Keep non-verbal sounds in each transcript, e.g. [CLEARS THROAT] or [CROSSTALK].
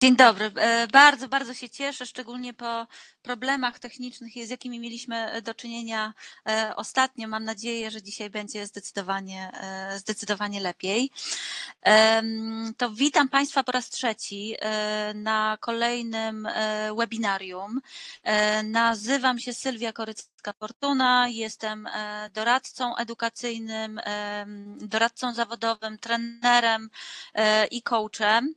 Dzień dobry. E, bardzo, bardzo się cieszę, szczególnie po problemach technicznych, z jakimi mieliśmy do czynienia e, ostatnio. Mam nadzieję, że dzisiaj będzie zdecydowanie, e, zdecydowanie lepiej. To witam Państwa po raz trzeci na kolejnym webinarium. Nazywam się Sylwia Korycka-Fortuna, jestem doradcą edukacyjnym, doradcą zawodowym, trenerem i coachem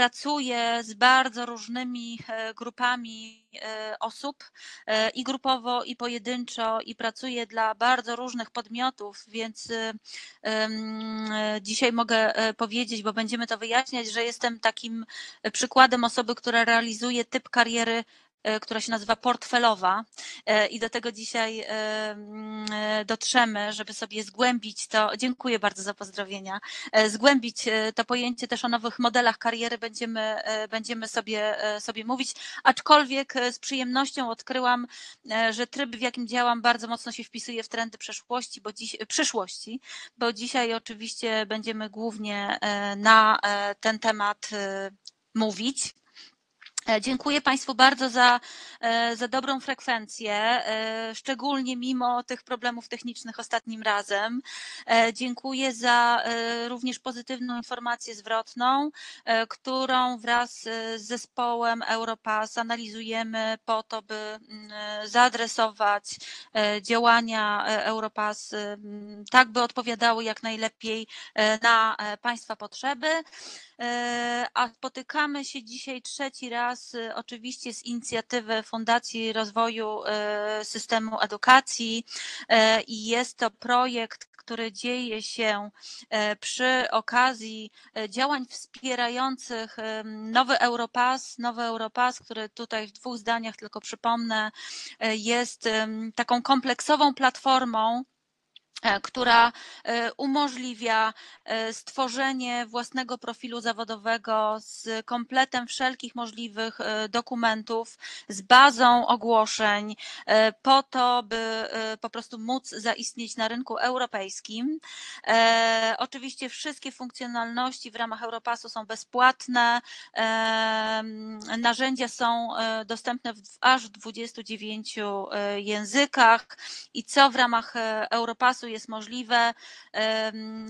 pracuję z bardzo różnymi e, grupami e, osób e, i grupowo, i pojedynczo, i pracuję dla bardzo różnych podmiotów, więc dzisiaj mogę powiedzieć, bo będziemy to wyjaśniać, że jestem takim przykładem osoby, która realizuje typ kariery która się nazywa portfelowa e, i do tego dzisiaj e, mm, dotrzemy, żeby sobie zgłębić to, dziękuję bardzo za pozdrowienia, zgłębić to pojęcie też o nowych modelach kariery będziemy, będziemy sobie, sobie mówić, aczkolwiek z przyjemnością odkryłam, że tryb, w jakim działam, bardzo mocno się wpisuje w trendy przeszłości, bo dziś, przyszłości, bo dzisiaj oczywiście będziemy głównie na ten temat mówić. E, dziękuję Państwu bardzo za, e, za dobrą frekwencję, e, szczególnie mimo tych problemów technicznych ostatnim razem. Dziękuję za również pozytywną informację zwrotną, którą wraz z zespołem Europass analizujemy po to, by mm, zaadresować działania Europass tak, by odpowiadały jak najlepiej na Państwa potrzeby. A spotykamy się dzisiaj trzeci raz e, oczywiście z inicjatywy Fundacji Rozwoju e, Systemu Edukacji i jest to projekt, który dzieje się przy okazji działań wspierających nowy Europass. Nowy Europass, który tutaj w dwóch zdaniach tylko przypomnę, jest taką kompleksową platformą, która e, umożliwia e, stworzenie własnego profilu zawodowego z kompletem wszelkich możliwych dokumentów, z bazą ogłoszeń, po to, by po prostu móc zaistnieć na rynku europejskim. Oczywiście wszystkie funkcjonalności w ramach Europassu są bezpłatne. Narzędzia są dostępne w aż 29 językach i co w ramach Europassu jest możliwe.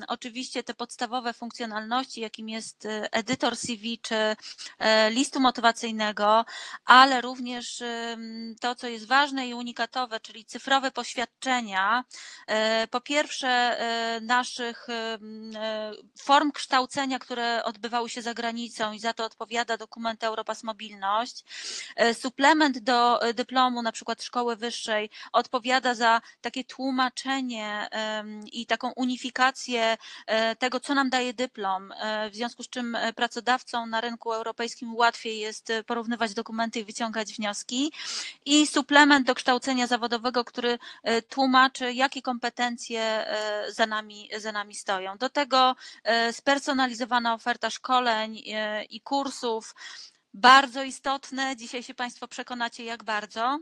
Oczywiście te podstawowe funkcjonalności, jakim jest e, edytor CV czy e, listu motywacyjnego, ale również to, co jest ważne i unikatowe, czyli cyfrowe poświadczenia. E, po pierwsze, naszych form kształcenia, które odbywały się za granicą i za to odpowiada dokument Europass Mobilność. Suplement do dyplomu, na przykład szkoły wyższej, odpowiada za takie tłumaczenie i taką unifikację e, tego, co nam daje dyplom, e, w związku z czym e, pracodawcom na rynku europejskim łatwiej jest porównywać dokumenty i wyciągać wnioski. I suplement do kształcenia zawodowego, który tłumaczy, jakie kompetencje za nami, za nami stoją. Do tego spersonalizowana oferta szkoleń i kursów, bardzo istotne. Dzisiaj się Państwo przekonacie, jak bardzo.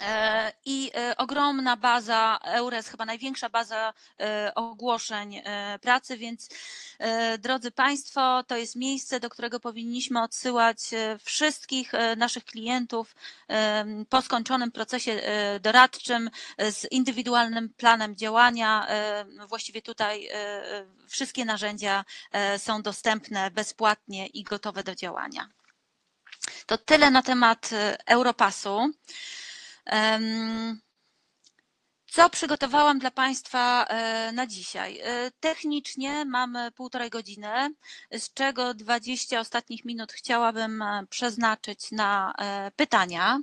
E, I e, ogromna baza EURES, chyba największa baza e, ogłoszeń pracy, więc drodzy Państwo, to jest miejsce, do którego powinniśmy odsyłać wszystkich naszych klientów po skończonym procesie doradczym z indywidualnym planem działania. Właściwie tutaj wszystkie narzędzia są dostępne bezpłatnie i gotowe do działania. To tyle na temat Europasu. Co przygotowałam dla Państwa e, na dzisiaj? E, technicznie mamy półtorej godziny, z czego 20 ostatnich minut chciałabym e, przeznaczyć na pytania.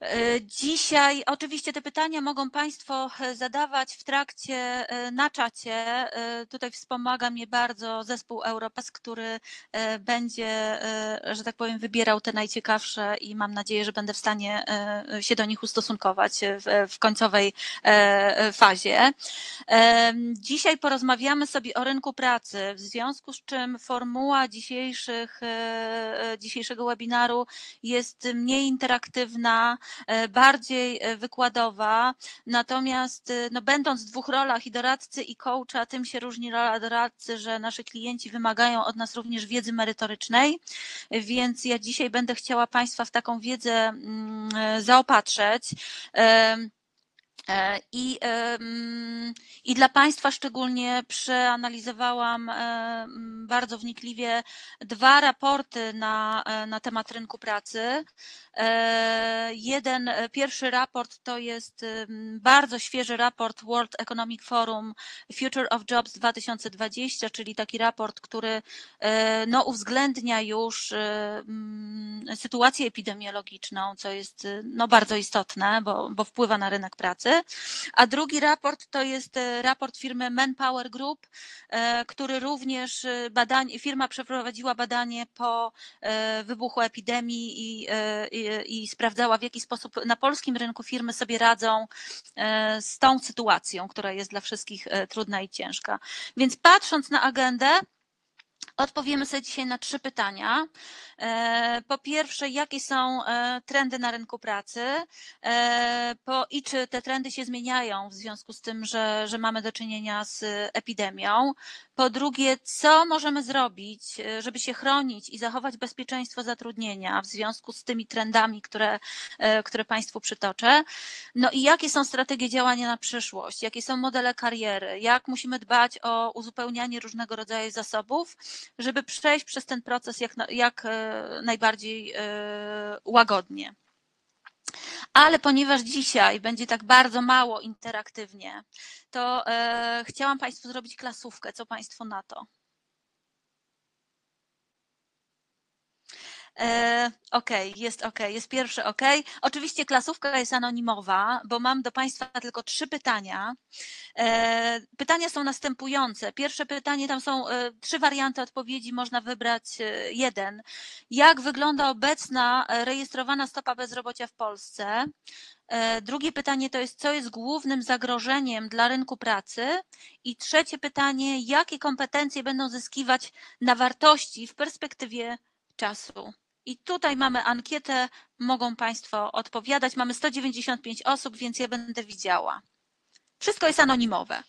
E, dzisiaj oczywiście te pytania mogą Państwo e, zadawać w trakcie e, na czacie. Tutaj wspomaga mnie bardzo zespół Europass, który będzie, że tak powiem, wybierał te najciekawsze i mam nadzieję, że będę w stanie się do nich ustosunkować w, w końcowej fazie. Dzisiaj porozmawiamy sobie o rynku pracy, w związku z czym formuła dzisiejszych, dzisiejszego webinaru jest mniej interaktywna, bardziej wykładowa, natomiast no, będąc w dwóch rolach i doradcy i coacha, tym się różni rola doradcy, że nasi klienci wymagają od nas również wiedzy merytorycznej, więc ja dzisiaj będę chciała Państwa w taką wiedzę mm, zaopatrzeć. E, I, I dla Państwa szczególnie przeanalizowałam bardzo wnikliwie dwa raporty na, e, na temat rynku pracy. E, jeden, pierwszy raport to jest bardzo świeży raport World Economic Forum Future of Jobs 2020, czyli taki raport, który no, uwzględnia już sytuację epidemiologiczną, co jest no, bardzo istotne, bo, bo wpływa na rynek pracy. A drugi raport to jest e, raport firmy Manpower Group, e, który również e, badanie, firma przeprowadziła badanie po wybuchu epidemii i, i, i sprawdzała, w jaki sposób na polskim rynku firmy sobie radzą z tą sytuacją, która jest dla wszystkich trudna i ciężka. Więc patrząc na agendę, Odpowiemy sobie dzisiaj na trzy pytania. E, po pierwsze, jakie są e, trendy na rynku pracy e, po, i czy te trendy się zmieniają w związku z tym, że, że mamy do czynienia z epidemią. Po drugie, co możemy zrobić, żeby się chronić i zachować bezpieczeństwo zatrudnienia w związku z tymi trendami, które, które Państwu przytoczę. No i jakie są strategie działania na przyszłość, jakie są modele kariery, jak musimy dbać o uzupełnianie różnego rodzaju zasobów, żeby przejść przez ten proces jak, jak e, najbardziej e, łagodnie. Ale ponieważ dzisiaj będzie tak bardzo mało interaktywnie, to e, chciałam Państwu zrobić klasówkę. Co Państwo na to? E, okej, okay, jest ok, jest pierwszy ok. Oczywiście klasówka jest anonimowa, bo mam do Państwa tylko trzy pytania. E, pytania są następujące. Pierwsze pytanie, tam są e, trzy warianty odpowiedzi, można wybrać jeden. Jak wygląda obecna rejestrowana stopa bezrobocia w Polsce? Drugie pytanie to jest, co jest głównym zagrożeniem dla rynku pracy? I trzecie pytanie, jakie kompetencje będą zyskiwać na wartości w perspektywie czasu? I tutaj mamy ankietę, mogą Państwo odpowiadać. Mamy 195 osób, więc ja będę widziała. Wszystko jest anonimowe.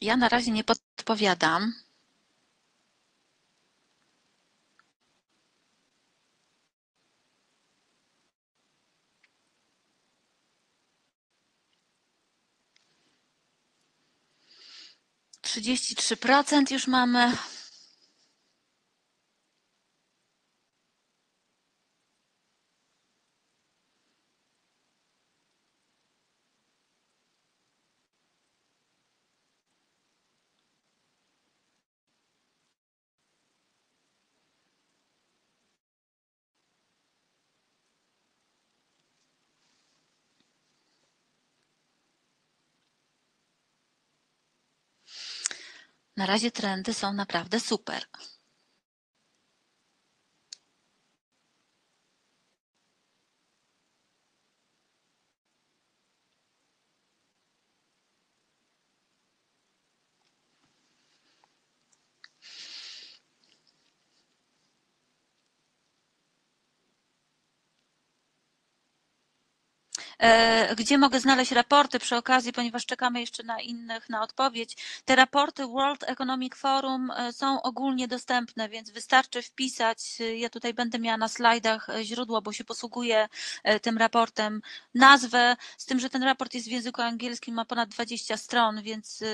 Ja na razie nie podpowiadam. Trzydzieści trzy procent już mamy. Na razie trendy są naprawdę super. Gdzie mogę znaleźć raporty przy okazji, ponieważ czekamy jeszcze na innych na odpowiedź. Te raporty World Economic Forum e, są ogólnie dostępne, więc wystarczy wpisać, e, ja tutaj będę miała na slajdach źródło, bo się posługuję tym raportem, nazwę, z tym, że ten raport jest w języku angielskim, ma ponad 20 stron, więc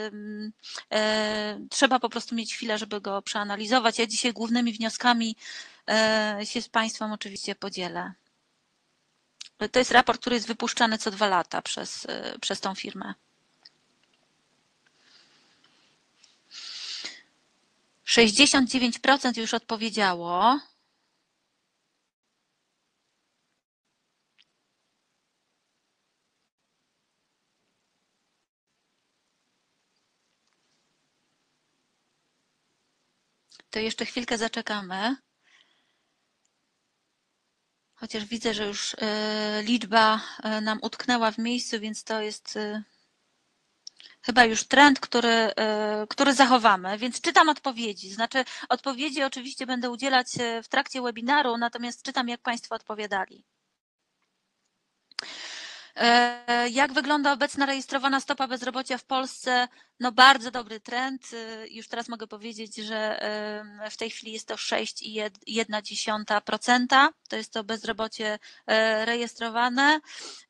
trzeba po prostu mieć chwilę, żeby go przeanalizować. Ja dzisiaj głównymi wnioskami się z Państwem oczywiście podzielę. To jest raport, który jest wypuszczany co dwa lata przez, y, przez tą firmę. Sześćdziesiąt dziewięć procent już odpowiedziało. To jeszcze chwilkę zaczekamy. Chociaż widzę, że już liczba nam utknęła w miejscu, więc to jest chyba już trend, który, który zachowamy, więc czytam odpowiedzi. Znaczy, odpowiedzi oczywiście będę udzielać w trakcie webinaru, natomiast czytam, jak Państwo odpowiadali. E, jak wygląda obecna rejestrowana stopa bezrobocia w Polsce? No bardzo dobry trend. Y, już teraz mogę powiedzieć, że w tej chwili jest to 6,1%. To jest to bezrobocie e, rejestrowane.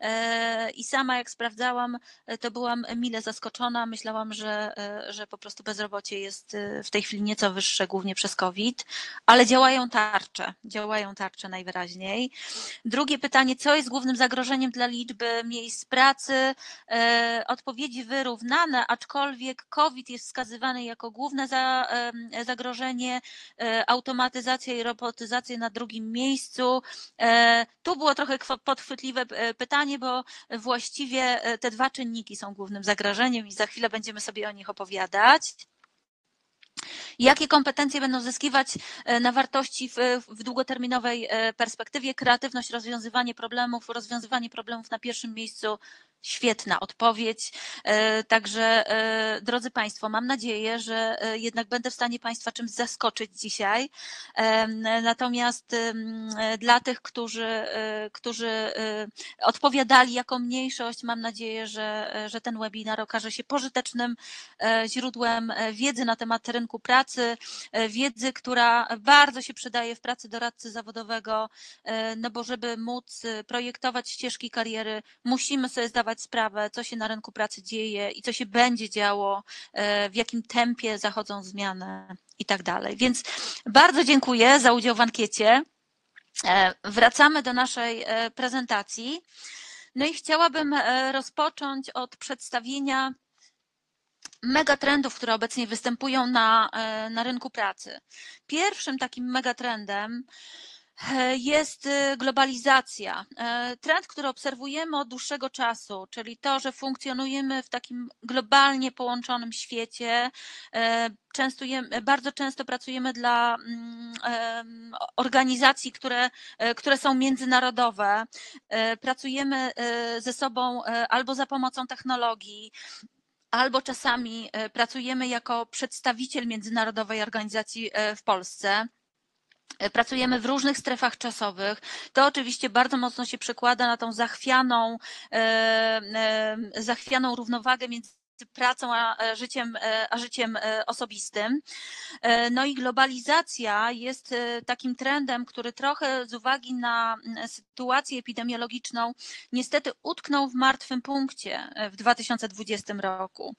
E, I sama jak sprawdzałam, to byłam mile zaskoczona. Myślałam, że, że po prostu bezrobocie jest w tej chwili nieco wyższe, głównie przez COVID, ale działają tarcze. Działają tarcze najwyraźniej. Drugie pytanie, co jest głównym zagrożeniem dla liczby miejsc pracy, e, odpowiedzi wyrównane, aczkolwiek COVID jest wskazywany jako główne zagrożenie, e, automatyzacja i robotyzacja na drugim miejscu. E, tu było trochę podchwytliwe pytanie, bo właściwie te dwa czynniki są głównym zagrożeniem i za chwilę będziemy sobie o nich opowiadać. Jakie kompetencje będą zyskiwać e, na wartości w, w, długoterminowej e, perspektywie? Kreatywność, rozwiązywanie problemów, rozwiązywanie problemów na pierwszym miejscu Świetna odpowiedź. E, także, e, drodzy Państwo, mam nadzieję, że e, jednak będę w stanie Państwa czymś zaskoczyć dzisiaj. Natomiast dla tych, którzy, którzy odpowiadali jako mniejszość, mam nadzieję, że, że ten webinar okaże się pożytecznym źródłem wiedzy na temat rynku pracy, wiedzy, która bardzo się przydaje w pracy doradcy zawodowego, no bo żeby móc projektować ścieżki kariery, musimy sobie zdawać zdawać sprawę, co się na rynku pracy dzieje i co się będzie działo, e, w jakim tempie zachodzą zmiany i tak dalej. Więc bardzo dziękuję za udział w ankiecie. E, wracamy do naszej e, prezentacji. No i chciałabym rozpocząć od przedstawienia megatrendów, które obecnie występują na, na rynku pracy. Pierwszym takim megatrendem jest y, globalizacja. E, trend, który obserwujemy od dłuższego czasu, czyli to, że funkcjonujemy w takim globalnie połączonym świecie. E, częstujemy, bardzo często pracujemy dla mm, organizacji, które, które są międzynarodowe. Pracujemy ze sobą albo za pomocą technologii, albo czasami pracujemy jako przedstawiciel międzynarodowej organizacji w Polsce. E, pracujemy w różnych strefach czasowych. To oczywiście bardzo mocno się przekłada na tą zachwianą, e, e, zachwianą równowagę między pracą a e, życiem, e, a życiem e, osobistym. No i globalizacja jest takim trendem, który trochę z uwagi na sytuację epidemiologiczną niestety utknął w martwym punkcie w 2020 roku,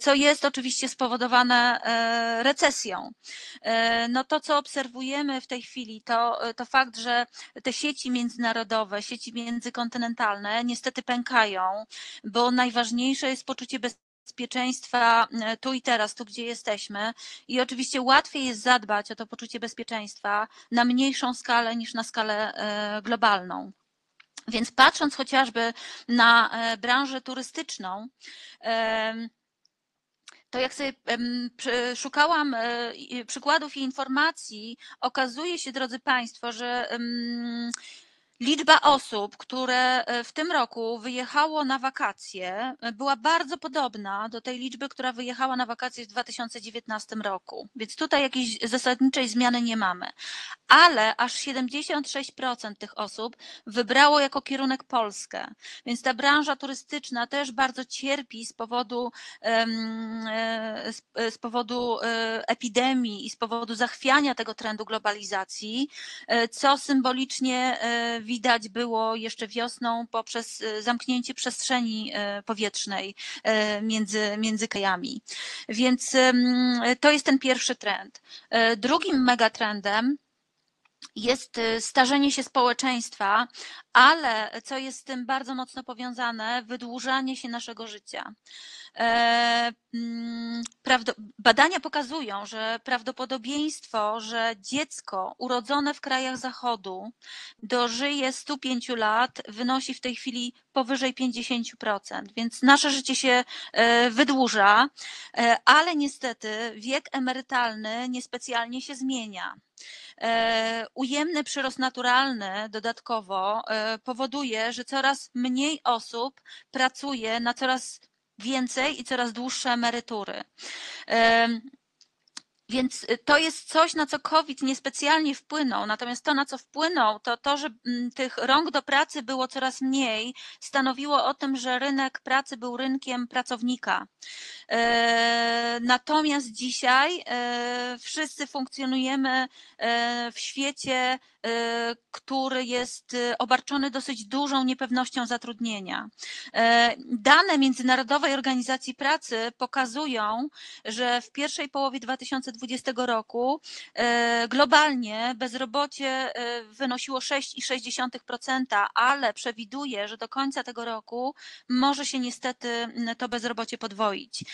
co jest oczywiście spowodowane recesją. No to, co obserwujemy w tej chwili, to, to fakt, że te sieci międzynarodowe, sieci międzykontynentalne niestety pękają, bo najważniejsze jest poczucie bezpieczeństwa bezpieczeństwa e, tu i teraz, tu gdzie jesteśmy. I oczywiście łatwiej jest zadbać o to poczucie bezpieczeństwa na mniejszą skalę niż na skalę e, globalną. Więc patrząc chociażby na e, branżę turystyczną, to jak sobie szukałam przykładów i informacji, okazuje się, drodzy Państwo, że Liczba osób, które e, w tym roku wyjechało na wakacje, e, była bardzo podobna do tej liczby, która wyjechała na wakacje w 2019 roku. Więc tutaj jakiejś zasadniczej zmiany nie mamy. Ale aż 76% tych osób wybrało jako kierunek Polskę. Więc ta branża turystyczna też bardzo cierpi z powodu, e, z powodu epidemii i z powodu zachwiania tego trendu globalizacji, co symbolicznie widać było jeszcze wiosną poprzez y, zamknięcie przestrzeni y, powietrznej y, między, między krajami. Więc to jest ten pierwszy trend. Drugim megatrendem jest starzenie się społeczeństwa, ale co jest z tym bardzo mocno powiązane, wydłużanie się naszego życia. E, mm, badania pokazują, że prawdopodobieństwo, że dziecko urodzone w krajach Zachodu dożyje 105 lat, wynosi w tej chwili powyżej 50%, więc nasze życie się e, wydłuża, e, ale niestety wiek emerytalny niespecjalnie się zmienia. Ujemny przyrost naturalny dodatkowo powoduje, że coraz mniej osób pracuje na coraz więcej i coraz dłuższe emerytury. Więc y, to jest coś, na co COVID niespecjalnie wpłynął. Natomiast to, na co wpłynął, to to, że mm, tych rąk do pracy było coraz mniej, stanowiło o tym, że rynek pracy był rynkiem pracownika. E, natomiast dzisiaj e, wszyscy funkcjonujemy e, w świecie, który jest obarczony dosyć dużą niepewnością zatrudnienia. Dane Międzynarodowej Organizacji Pracy pokazują, że w pierwszej połowie 2020 roku globalnie bezrobocie wynosiło 6,6%, ale przewiduje, że do końca tego roku może się niestety to bezrobocie podwoić.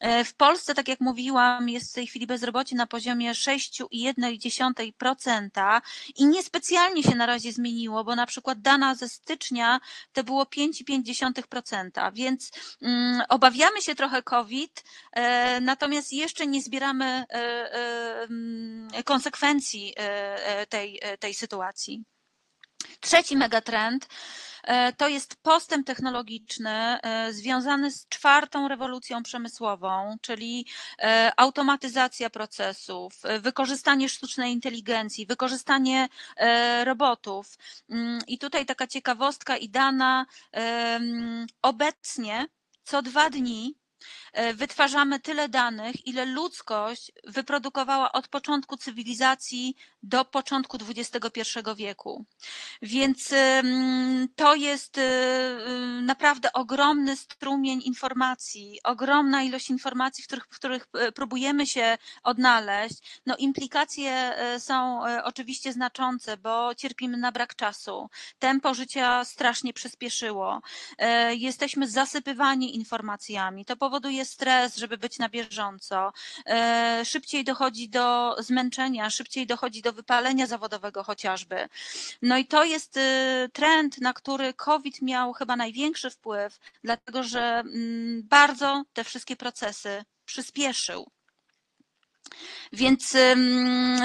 E, w Polsce, tak jak mówiłam, jest w tej chwili bezrobocie na poziomie 6,1% i niespecjalnie się na razie zmieniło, bo na przykład dana ze stycznia to było 5,5%, więc mm, obawiamy się trochę COVID, e, natomiast jeszcze nie zbieramy e, konsekwencji tej, tej sytuacji. Trzeci megatrend to jest postęp technologiczny związany z czwartą rewolucją przemysłową, czyli automatyzacja procesów, wykorzystanie sztucznej inteligencji, wykorzystanie robotów. Mm, I tutaj taka ciekawostka i dana obecnie co dwa dni wytwarzamy tyle danych, ile ludzkość wyprodukowała od początku cywilizacji do początku XXI wieku. Więc to jest e, naprawdę ogromny strumień informacji, ogromna ilość informacji, w których, w których e, próbujemy się odnaleźć. No, implikacje są oczywiście znaczące, bo cierpimy na brak czasu. Tempo życia strasznie przyspieszyło. Jesteśmy zasypywani informacjami. To powoduje stres, żeby być na bieżąco. E, szybciej dochodzi do zmęczenia, szybciej dochodzi do wypalenia zawodowego chociażby. No i to jest y, trend, na który COVID miał chyba największy wpływ, dlatego że mm, bardzo te wszystkie procesy przyspieszył. Więc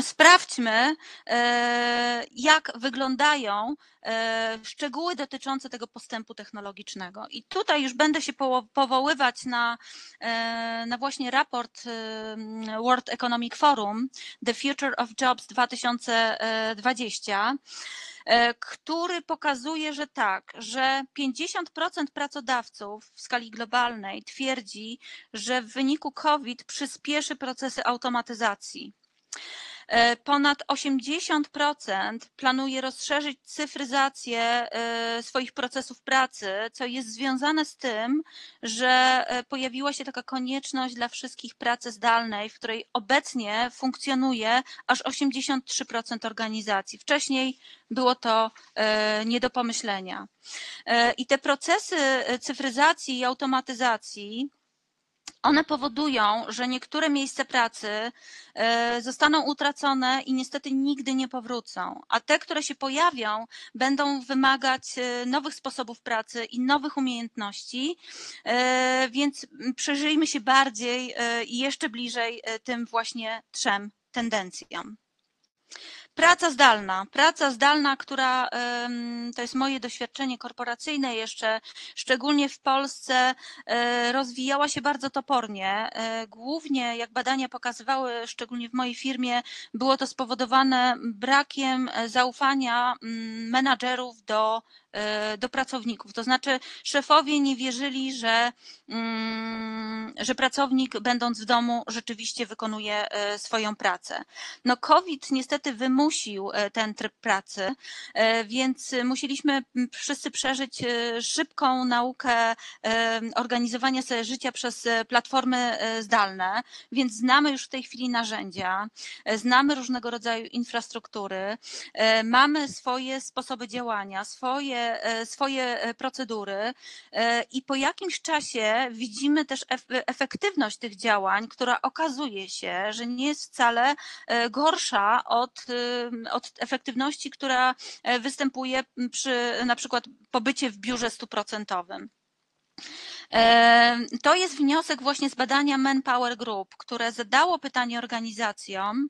sprawdźmy, e, jak wyglądają e, szczegóły dotyczące tego postępu technologicznego. I tutaj już będę się powoływać na, e, na właśnie raport World Economic Forum, The Future of Jobs 2020 E, który pokazuje, że tak, że 50% pracodawców w skali globalnej twierdzi, że w wyniku COVID przyspieszy procesy automatyzacji. E, ponad 80% planuje rozszerzyć cyfryzację e, swoich procesów pracy, co jest związane z tym, że e, pojawiła się taka konieczność dla wszystkich pracy zdalnej, w której obecnie funkcjonuje aż 83% organizacji. Wcześniej było to nie do pomyślenia. I te procesy cyfryzacji i automatyzacji one powodują, że niektóre miejsca pracy e, zostaną utracone i niestety nigdy nie powrócą, a te, które się pojawią, będą wymagać e, nowych sposobów pracy i nowych umiejętności, e, więc przyjrzyjmy się bardziej i jeszcze bliżej tym właśnie trzem tendencjom. Praca zdalna. Praca zdalna, która to jest moje doświadczenie korporacyjne jeszcze, szczególnie w Polsce, e, rozwijała się bardzo topornie. E, głównie, jak badania pokazywały, szczególnie w mojej firmie, było to spowodowane brakiem zaufania mm, menadżerów do E, do pracowników. To znaczy, szefowie nie wierzyli, że, mm, że pracownik, będąc w domu, rzeczywiście wykonuje e, swoją pracę. No, COVID niestety wymusił e, ten tryb pracy, więc musieliśmy wszyscy przeżyć szybką naukę organizowania sobie życia przez platformy zdalne, więc znamy już w tej chwili narzędzia, znamy różnego rodzaju infrastruktury, mamy swoje sposoby działania, swoje E, swoje e, procedury e, i po jakimś czasie widzimy też efektywność tych działań, która okazuje się, że nie jest wcale gorsza od, od efektywności, która występuje przy na przykład pobycie w biurze stuprocentowym. To jest wniosek właśnie z badania Manpower Group, które zadało pytanie organizacjom,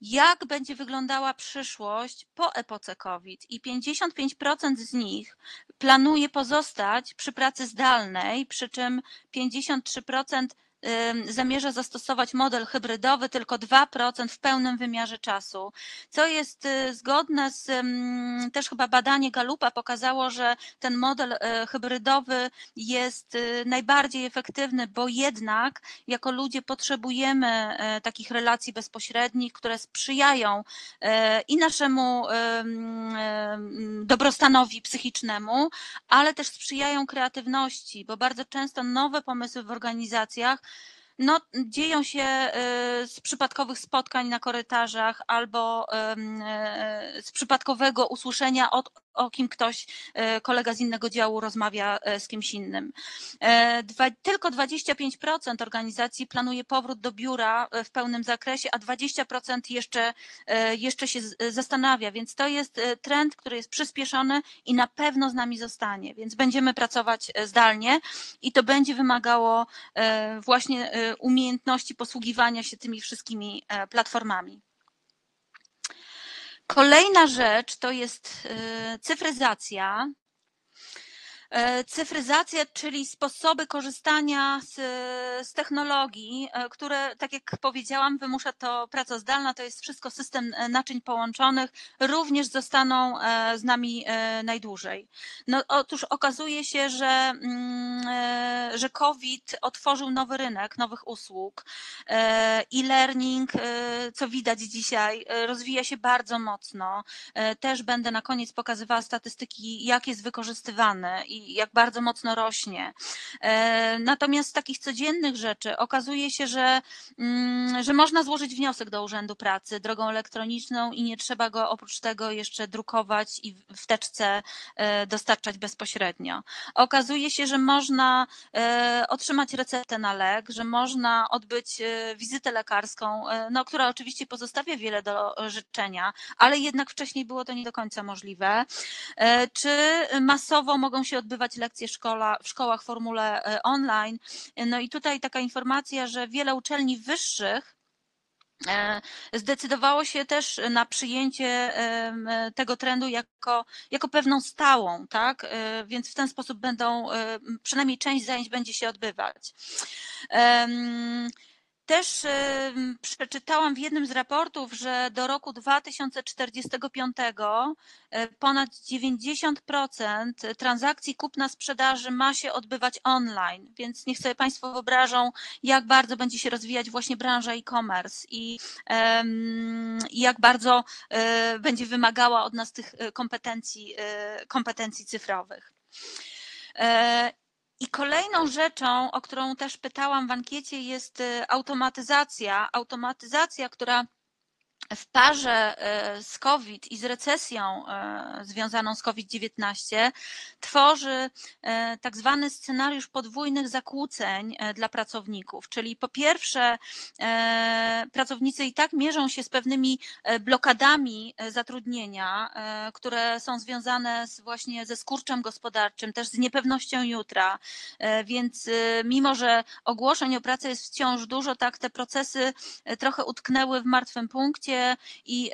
jak będzie wyglądała przyszłość po epoce COVID i 55% z nich planuje pozostać przy pracy zdalnej, przy czym 53% zamierza zastosować model hybrydowy, tylko 2% w pełnym wymiarze czasu, co jest y, zgodne z też chyba badanie Galupa pokazało, że ten model e, hybrydowy jest y, najbardziej efektywny, bo jednak jako ludzie potrzebujemy takich relacji bezpośrednich, które sprzyjają i naszemu dobrostanowi psychicznemu, ale też sprzyjają kreatywności, bo bardzo często nowe pomysły w organizacjach no, dzieją się e, z przypadkowych spotkań na korytarzach albo e, z przypadkowego usłyszenia od o kim ktoś, e, kolega z innego działu rozmawia z kimś innym. E, tylko 25% organizacji planuje powrót do biura w pełnym zakresie, a 20% jeszcze, jeszcze się zastanawia, więc to jest trend, który jest przyspieszony i na pewno z nami zostanie, więc będziemy pracować zdalnie i to będzie wymagało właśnie umiejętności posługiwania się tymi wszystkimi platformami. Kolejna rzecz to jest y, cyfryzacja. E, cyfryzacja, czyli sposoby korzystania z, z, technologii, e, które, tak jak powiedziałam, wymusza to praca zdalna, to jest wszystko system e, naczyń połączonych, również zostaną z nami najdłużej. No, otóż okazuje się, że, mm, że COVID otworzył nowy rynek nowych usług. E-learning, co widać dzisiaj, rozwija się bardzo mocno. Też będę na koniec pokazywała statystyki, jak jest wykorzystywany jak bardzo mocno rośnie. E, natomiast z takich codziennych rzeczy okazuje się, że, mm, że można złożyć wniosek do Urzędu Pracy drogą elektroniczną i nie trzeba go oprócz tego jeszcze drukować i w teczce e, dostarczać bezpośrednio. Okazuje się, że można e, otrzymać receptę na lek, że można odbyć wizytę lekarską, no, która oczywiście pozostawia wiele do życzenia, ale jednak wcześniej było to nie do końca możliwe. Czy masowo mogą się odbywać lekcje szkoła, w szkołach w formule e, online. No i tutaj taka informacja, że wiele uczelni wyższych e, zdecydowało się też na przyjęcie tego trendu jako, jako pewną stałą, tak? E, więc w ten sposób będą, przynajmniej część zajęć będzie się odbywać. Też przeczytałam w jednym z raportów, że do roku 2045 e, ponad 90% transakcji kupna-sprzedaży ma się odbywać online, więc niech sobie Państwo wyobrażą, jak bardzo będzie się rozwijać właśnie branża e-commerce i jak bardzo e, będzie wymagała od nas tych e, kompetencji, kompetencji cyfrowych. I kolejną rzeczą, o którą też pytałam w ankiecie, jest y, automatyzacja. Automatyzacja, która w parze e, z COVID i z recesją e, związaną z COVID-19 tworzy e, tak zwany scenariusz podwójnych zakłóceń dla pracowników. Czyli po pierwsze, pracownicy i tak mierzą się z pewnymi blokadami zatrudnienia, które są związane z właśnie ze skurczem gospodarczym, też z niepewnością jutra. Więc mimo, że ogłoszeń o pracę jest wciąż dużo, tak te procesy trochę utknęły w martwym punkcie i,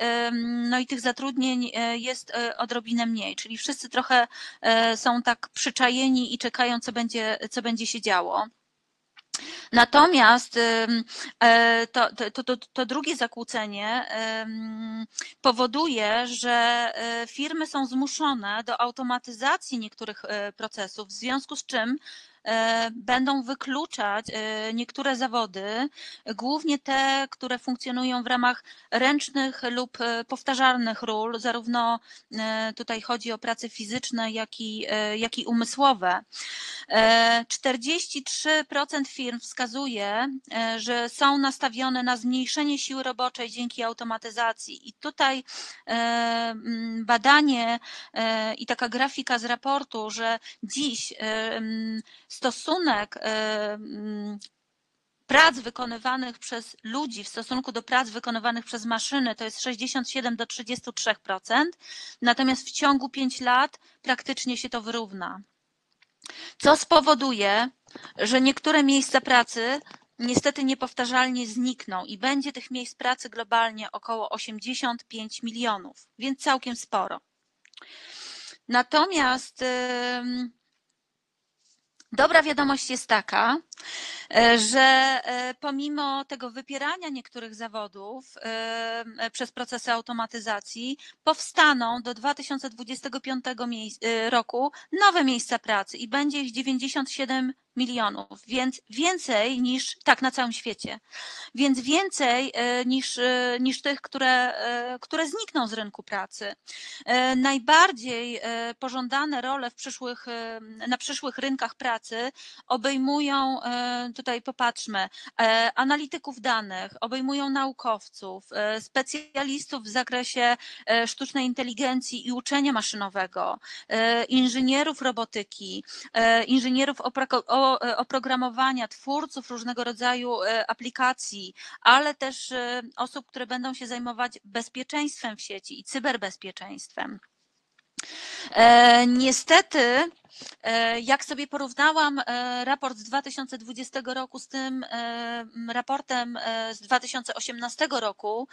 no i tych zatrudnień e, jest e, odrobinę mniej, czyli wszyscy trochę e, są tak przyczajeni i czekają, co będzie, co będzie się działo. Natomiast to, to, to, to, drugie zakłócenie powoduje, że firmy są zmuszone do automatyzacji niektórych procesów, w związku z czym będą wykluczać e, niektóre zawody, głównie te, które funkcjonują w ramach ręcznych lub e, powtarzalnych ról, zarówno tutaj chodzi o prace fizyczne, jak i, jak i umysłowe. 43% firm wskazuje, że są nastawione na zmniejszenie siły roboczej dzięki automatyzacji. I tutaj badanie i taka grafika z raportu, że dziś stosunek mm, prac wykonywanych przez ludzi w stosunku do prac wykonywanych przez maszyny to jest 67 do 33%, natomiast w ciągu 5 lat praktycznie się to wyrówna. Co spowoduje, że niektóre miejsca pracy niestety niepowtarzalnie znikną i będzie tych miejsc pracy globalnie około 85 milionów, więc całkiem sporo. Natomiast dobra wiadomość jest taka, E, że e, pomimo tego wypierania niektórych zawodów e, przez procesy automatyzacji, powstaną do 2025 roku nowe miejsca pracy i będzie ich 97 milionów, więc więcej niż, tak, na całym świecie, więc więcej niż, niż tych, które, które znikną z rynku pracy. Najbardziej pożądane role w przyszłych, na przyszłych rynkach pracy obejmują tutaj popatrzmy, e, analityków danych, obejmują naukowców, e, specjalistów w zakresie e, sztucznej inteligencji i uczenia maszynowego, inżynierów robotyki, inżynierów oprogramowania, twórców różnego rodzaju aplikacji, ale też osób, które będą się zajmować bezpieczeństwem w sieci i cyberbezpieczeństwem. Niestety, E, jak sobie porównałam e, raport z 2020 roku z tym e, raportem z 2018 roku,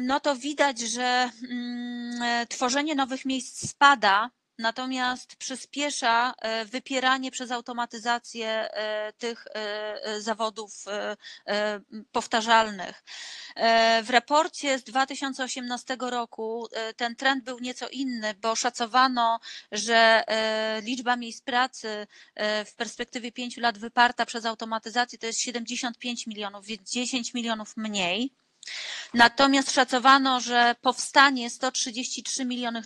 no to widać, że mm, tworzenie nowych miejsc spada natomiast przyspiesza e, wypieranie przez automatyzację e, tych e, zawodów powtarzalnych. W raporcie z 2018 roku ten trend był nieco inny, bo szacowano, że liczba miejsc pracy w perspektywie pięciu lat wyparta przez automatyzację to jest 75 milionów, więc 10 milionów mniej. Natomiast szacowano, że powstanie 133 miliony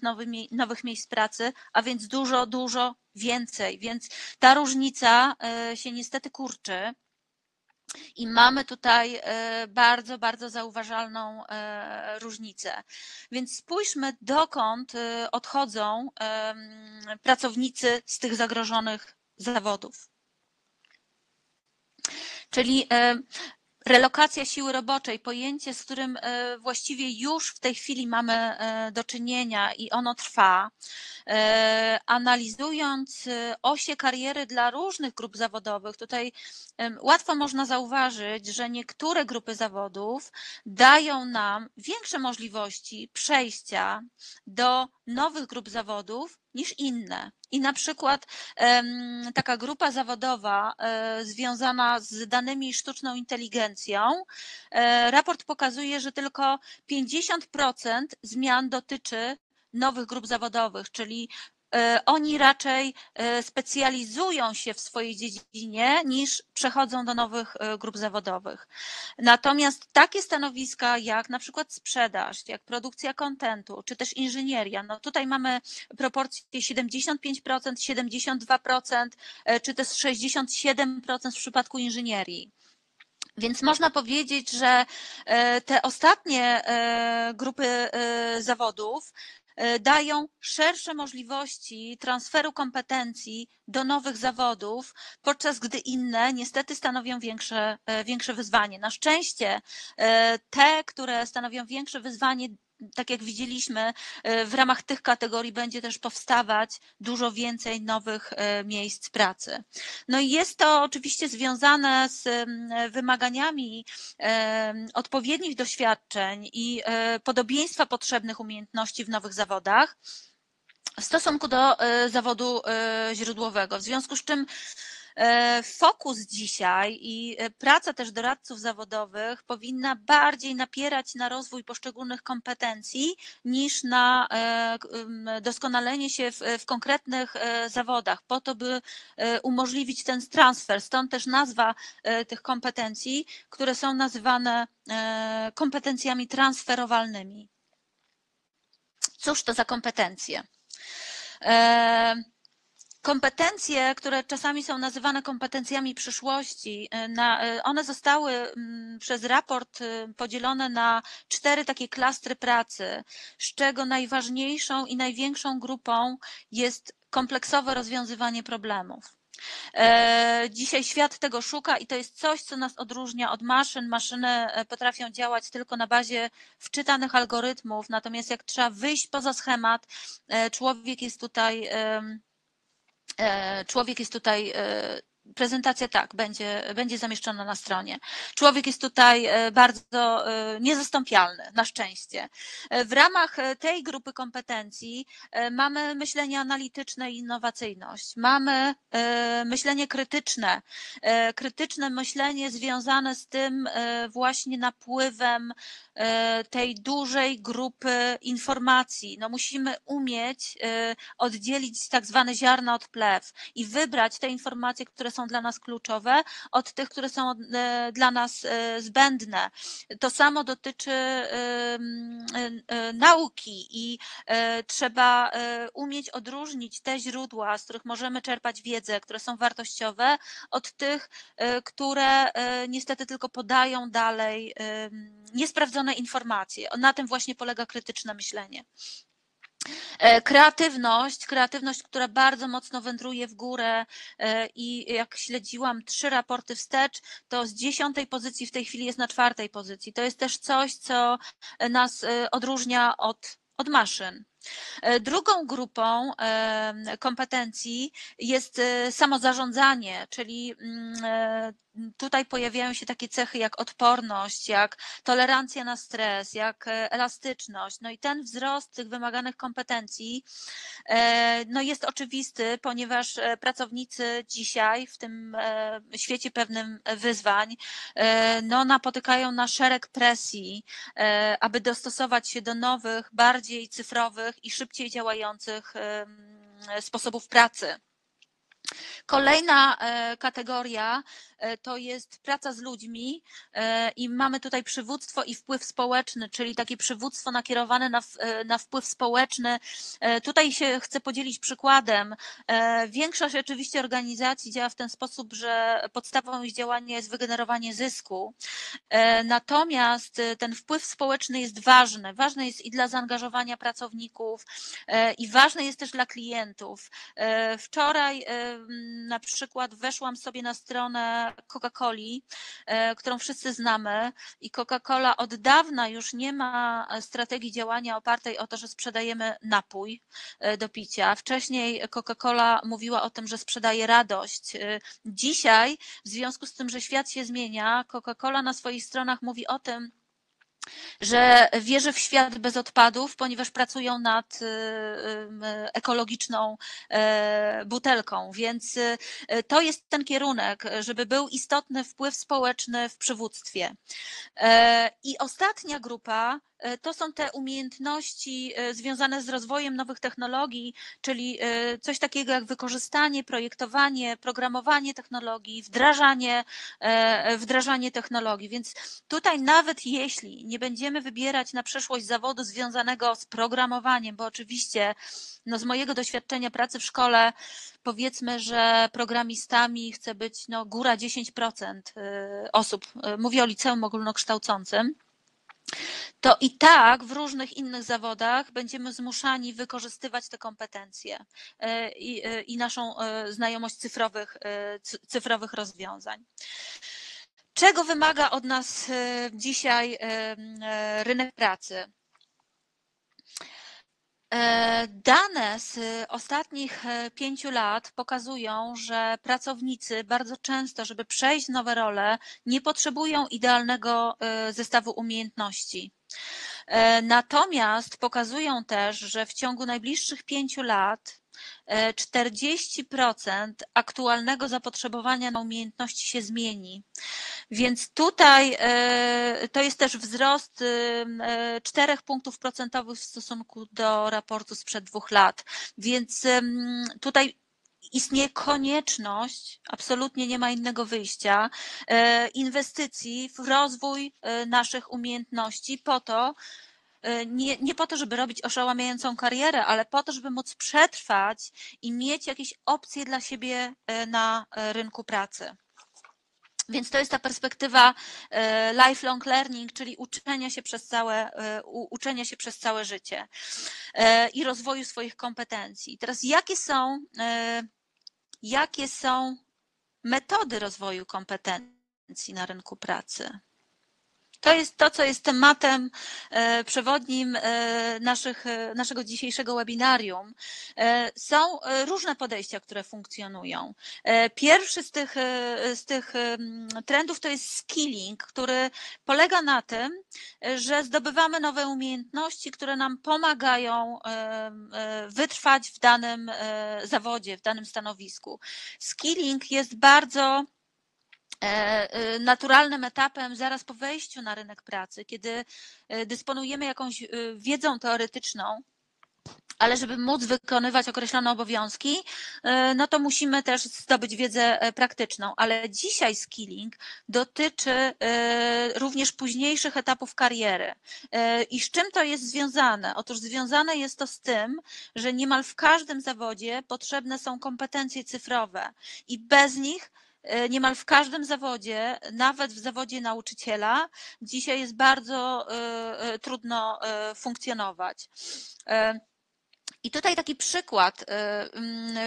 nowych miejsc pracy, a więc dużo, dużo więcej. Więc ta różnica e, się niestety kurczy. I mamy tutaj e, bardzo, bardzo zauważalną e, różnicę. Więc spójrzmy, dokąd odchodzą pracownicy z tych zagrożonych zawodów. Czyli Relokacja siły roboczej, pojęcie, z którym e, właściwie już w tej chwili mamy e, do czynienia i ono trwa. E, analizując osie kariery dla różnych grup zawodowych, tutaj łatwo można zauważyć, że niektóre grupy zawodów dają nam większe możliwości przejścia do nowych grup zawodów niż inne. I na przykład taka grupa zawodowa e, związana z danymi i sztuczną inteligencją, e, raport pokazuje, że tylko 50% zmian dotyczy nowych grup zawodowych, czyli oni raczej e, specjalizują się w swojej dziedzinie niż przechodzą do nowych e, grup zawodowych. Natomiast takie stanowiska jak na przykład sprzedaż, jak produkcja kontentu, czy też inżynieria, no tutaj mamy proporcje 75%, 72%, czy też 67% w przypadku inżynierii. Więc można powiedzieć, że te ostatnie grupy zawodów E, dają szersze możliwości transferu kompetencji do nowych zawodów, podczas gdy inne niestety stanowią większe, e, większe wyzwanie. Na szczęście e, te, które stanowią większe wyzwanie, tak jak widzieliśmy, e, w ramach tych kategorii będzie też powstawać dużo więcej nowych e, miejsc pracy. No i jest to oczywiście związane z wymaganiami odpowiednich doświadczeń i e, podobieństwa potrzebnych umiejętności w nowych zawodach w stosunku do zawodu źródłowego. W związku z czym fokus dzisiaj i e, praca też doradców zawodowych powinna bardziej napierać na rozwój poszczególnych kompetencji niż na e, doskonalenie się w, w konkretnych zawodach, po to, by umożliwić ten transfer. Stąd też nazwa tych kompetencji, które są nazywane kompetencjami transferowalnymi. Cóż to za kompetencje? Kompetencje, które czasami są nazywane kompetencjami przyszłości, y, y, one zostały mm, przez raport y, podzielone na cztery takie klastry pracy, z czego najważniejszą i największą grupą jest kompleksowe rozwiązywanie problemów. E, dzisiaj świat tego szuka i to jest coś, co nas odróżnia od maszyn. Maszyny e, potrafią działać tylko na bazie wczytanych algorytmów, natomiast jak trzeba wyjść poza schemat, e, człowiek jest tutaj E, człowiek jest tutaj e, prezentacja tak, będzie, będzie zamieszczona na stronie. Człowiek jest tutaj bardzo niezastąpialny, na szczęście. W ramach tej grupy kompetencji mamy myślenie analityczne i innowacyjność. Mamy myślenie krytyczne, krytyczne myślenie związane z tym właśnie napływem tej dużej grupy informacji. No musimy umieć oddzielić tak zwane ziarna od plew i wybrać te informacje, które są dla nas kluczowe, od tych, które są e, dla nas e, zbędne. To samo dotyczy e, nauki i trzeba umieć odróżnić te źródła, z których możemy czerpać wiedzę, które są wartościowe, od tych, które niestety tylko podają dalej niesprawdzone informacje. Na tym właśnie polega krytyczne myślenie. E, kreatywność, kreatywność, która bardzo mocno wędruje w górę e, i jak śledziłam trzy raporty wstecz, to z dziesiątej pozycji w tej chwili jest na czwartej pozycji. To jest też coś, co nas e, odróżnia od, od maszyn. Drugą grupą kompetencji jest samozarządzanie, czyli mm, tutaj pojawiają się takie cechy jak odporność, jak tolerancja na stres, jak e, elastyczność. No i ten wzrost tych wymaganych kompetencji e, no jest oczywisty, ponieważ e, pracownicy dzisiaj w tym świecie pewnym wyzwań no, napotykają na szereg presji, aby dostosować się do nowych, bardziej cyfrowych i szybciej działających sposobów pracy. Kolejna kategoria to jest praca z ludźmi e, i mamy tutaj przywództwo i wpływ społeczny, czyli takie przywództwo nakierowane na, na wpływ społeczny. Tutaj się chcę podzielić przykładem. Większość oczywiście organizacji działa w ten sposób, że podstawą ich działania jest wygenerowanie zysku. Natomiast ten wpływ społeczny jest ważny. Ważny jest i dla zaangażowania pracowników, i ważny jest też dla klientów. Wczoraj na przykład weszłam sobie na stronę Coca-Coli, e, którą wszyscy znamy i Coca-Cola od dawna już nie ma strategii działania opartej o to, że sprzedajemy napój e, do picia. Wcześniej Coca-Cola mówiła o tym, że sprzedaje radość. E, dzisiaj, w związku z tym, że świat się zmienia, Coca-Cola na swoich stronach mówi o tym, że wierzę w świat bez odpadów, ponieważ pracują nad y, ekologiczną e, butelką, więc y, to jest ten kierunek, żeby był istotny wpływ społeczny w przywództwie. E, I ostatnia grupa to są te umiejętności e, związane z rozwojem nowych technologii, czyli e, coś takiego jak wykorzystanie, projektowanie, programowanie technologii, wdrażanie, wdrażanie technologii. Więc tutaj nawet jeśli nie będziemy wybierać na przyszłość zawodu związanego z programowaniem, bo oczywiście no z mojego doświadczenia pracy w szkole powiedzmy, że programistami chce być no, góra 10% osób. Mówię o liceum ogólnokształcącym to i tak w różnych innych zawodach będziemy zmuszani wykorzystywać te kompetencje e, i, e, i naszą e, znajomość cyfrowych, cyfrowych rozwiązań. Czego wymaga od nas dzisiaj rynek pracy? E, dane z ostatnich e, pięciu lat pokazują, że pracownicy bardzo często, żeby przejść nowe role, nie potrzebują idealnego e, zestawu umiejętności. Natomiast pokazują też, że w ciągu najbliższych pięciu lat 40% aktualnego zapotrzebowania na umiejętności się zmieni. Więc tutaj e, to jest też wzrost 4 e, punktów procentowych w stosunku do raportu sprzed dwóch lat. Więc tutaj istnieje konieczność, absolutnie nie ma innego wyjścia, e, inwestycji w rozwój naszych umiejętności po to, E, nie, nie po to, żeby robić oszałamiającą karierę, ale po to, żeby móc przetrwać i mieć jakieś opcje dla siebie e, na e, rynku pracy. Więc to jest ta perspektywa lifelong learning, czyli uczenia się przez całe, uczenia się przez całe życie i rozwoju swoich kompetencji. Teraz jakie są, jakie są metody rozwoju kompetencji na rynku pracy? To jest to, co jest tematem e, przewodnim e, naszych, e, naszego dzisiejszego webinarium. Są różne podejścia, które funkcjonują. Pierwszy z tych, z tych trendów to jest skilling, który polega na tym, że zdobywamy nowe umiejętności, które nam pomagają wytrwać w danym zawodzie, w danym stanowisku. Skilling jest bardzo naturalnym etapem zaraz po wejściu na rynek pracy, kiedy e, dysponujemy jakąś wiedzą teoretyczną, ale żeby móc wykonywać określone obowiązki, no to musimy też zdobyć wiedzę praktyczną. Ale dzisiaj skilling dotyczy również późniejszych etapów kariery. I z czym to jest związane? Otóż związane jest to z tym, że niemal w każdym zawodzie potrzebne są kompetencje cyfrowe i bez nich E, niemal w każdym zawodzie, nawet w zawodzie nauczyciela, dzisiaj jest bardzo e, e, trudno funkcjonować. I tutaj taki przykład.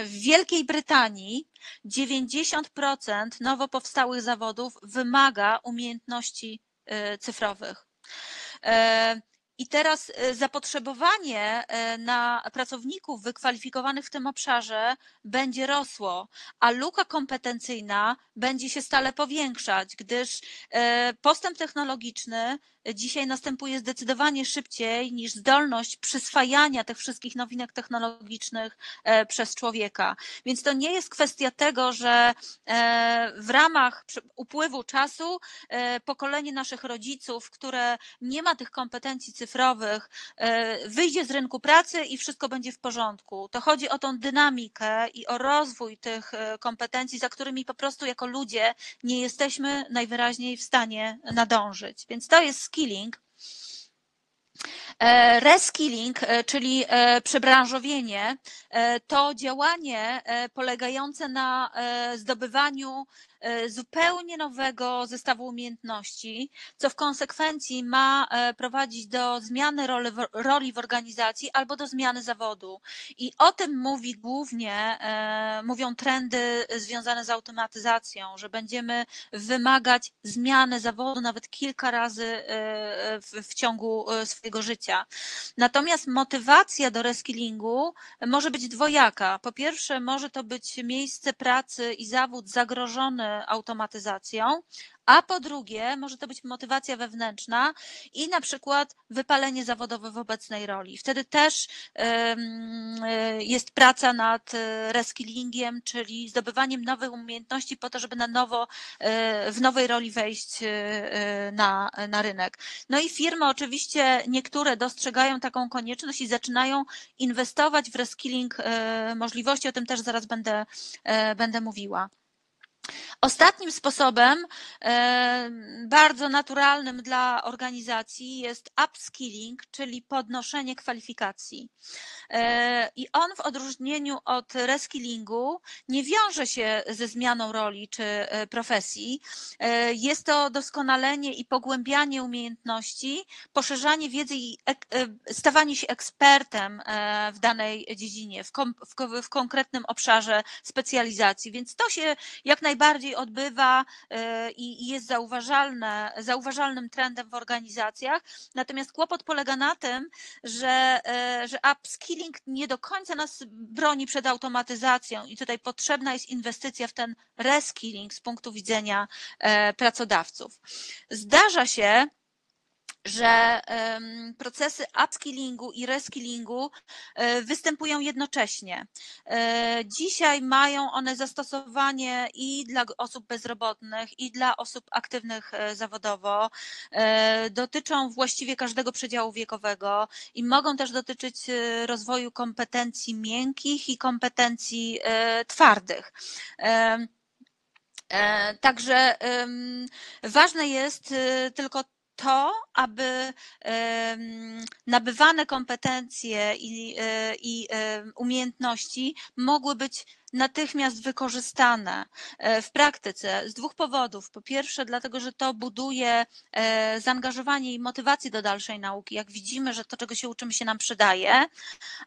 W Wielkiej Brytanii 90% nowo powstałych zawodów wymaga umiejętności cyfrowych. I teraz e, zapotrzebowanie e, na pracowników wykwalifikowanych w tym obszarze będzie rosło, a luka kompetencyjna będzie się stale powiększać, gdyż e, postęp technologiczny dzisiaj następuje zdecydowanie szybciej niż zdolność przyswajania tych wszystkich nowinek technologicznych e, przez człowieka. Więc to nie jest kwestia tego, że e, w ramach upływu czasu e, pokolenie naszych rodziców, które nie ma tych kompetencji cyfrowych, wyjdzie z rynku pracy i wszystko będzie w porządku. To chodzi o tą dynamikę i o rozwój tych kompetencji, za którymi po prostu jako ludzie nie jesteśmy najwyraźniej w stanie nadążyć. Więc to jest skilling. E, reskilling, e, czyli e, przebranżowienie, to działanie polegające na zdobywaniu E, zupełnie nowego zestawu umiejętności, co w konsekwencji ma e, prowadzić do zmiany roli, roli w organizacji albo do zmiany zawodu. I o tym mówi głównie, e, mówią trendy związane z automatyzacją, że będziemy wymagać zmiany zawodu nawet kilka razy w, w ciągu swojego życia. Natomiast motywacja do reskillingu może być dwojaka. Po pierwsze, może to być miejsce pracy i zawód zagrożony automatyzacją, a po drugie może to być motywacja wewnętrzna i na przykład wypalenie zawodowe w obecnej roli. Wtedy też e, jest praca nad e, reskillingiem, czyli zdobywaniem nowych umiejętności po to, żeby na nowo e, w nowej roli wejść na, na rynek. No i firmy oczywiście niektóre dostrzegają taką konieczność i zaczynają inwestować w reskilling możliwości, o tym też zaraz będę, będę mówiła. Ostatnim sposobem, e, bardzo naturalnym dla organizacji jest upskilling, czyli podnoszenie kwalifikacji. E, I on w odróżnieniu od reskillingu nie wiąże się ze zmianą roli czy e, profesji. Jest to doskonalenie i pogłębianie umiejętności, poszerzanie wiedzy i stawanie się ekspertem w danej dziedzinie, w, w konkretnym obszarze specjalizacji. Więc to się jak najbardziej odbywa e, i jest zauważalne, zauważalnym trendem w organizacjach. Natomiast kłopot polega na tym, że, e, że upskilling nie do końca nas broni przed automatyzacją i tutaj potrzebna jest inwestycja w ten reskilling z punktu widzenia e, pracodawców. Zdarza się, że procesy upskillingu i reskillingu e, występują jednocześnie. E, dzisiaj mają one zastosowanie i dla osób bezrobotnych, i dla osób aktywnych e, zawodowo. Dotyczą właściwie każdego przedziału wiekowego i mogą też dotyczyć rozwoju kompetencji miękkich i kompetencji twardych. Także ważne jest tylko to, aby nabywane kompetencje i, e, umiejętności mogły być natychmiast wykorzystane e, w praktyce z dwóch powodów. Po pierwsze, dlatego, że to buduje e, zaangażowanie i motywację do dalszej nauki. Jak widzimy, że to, czego się uczymy, się nam przydaje.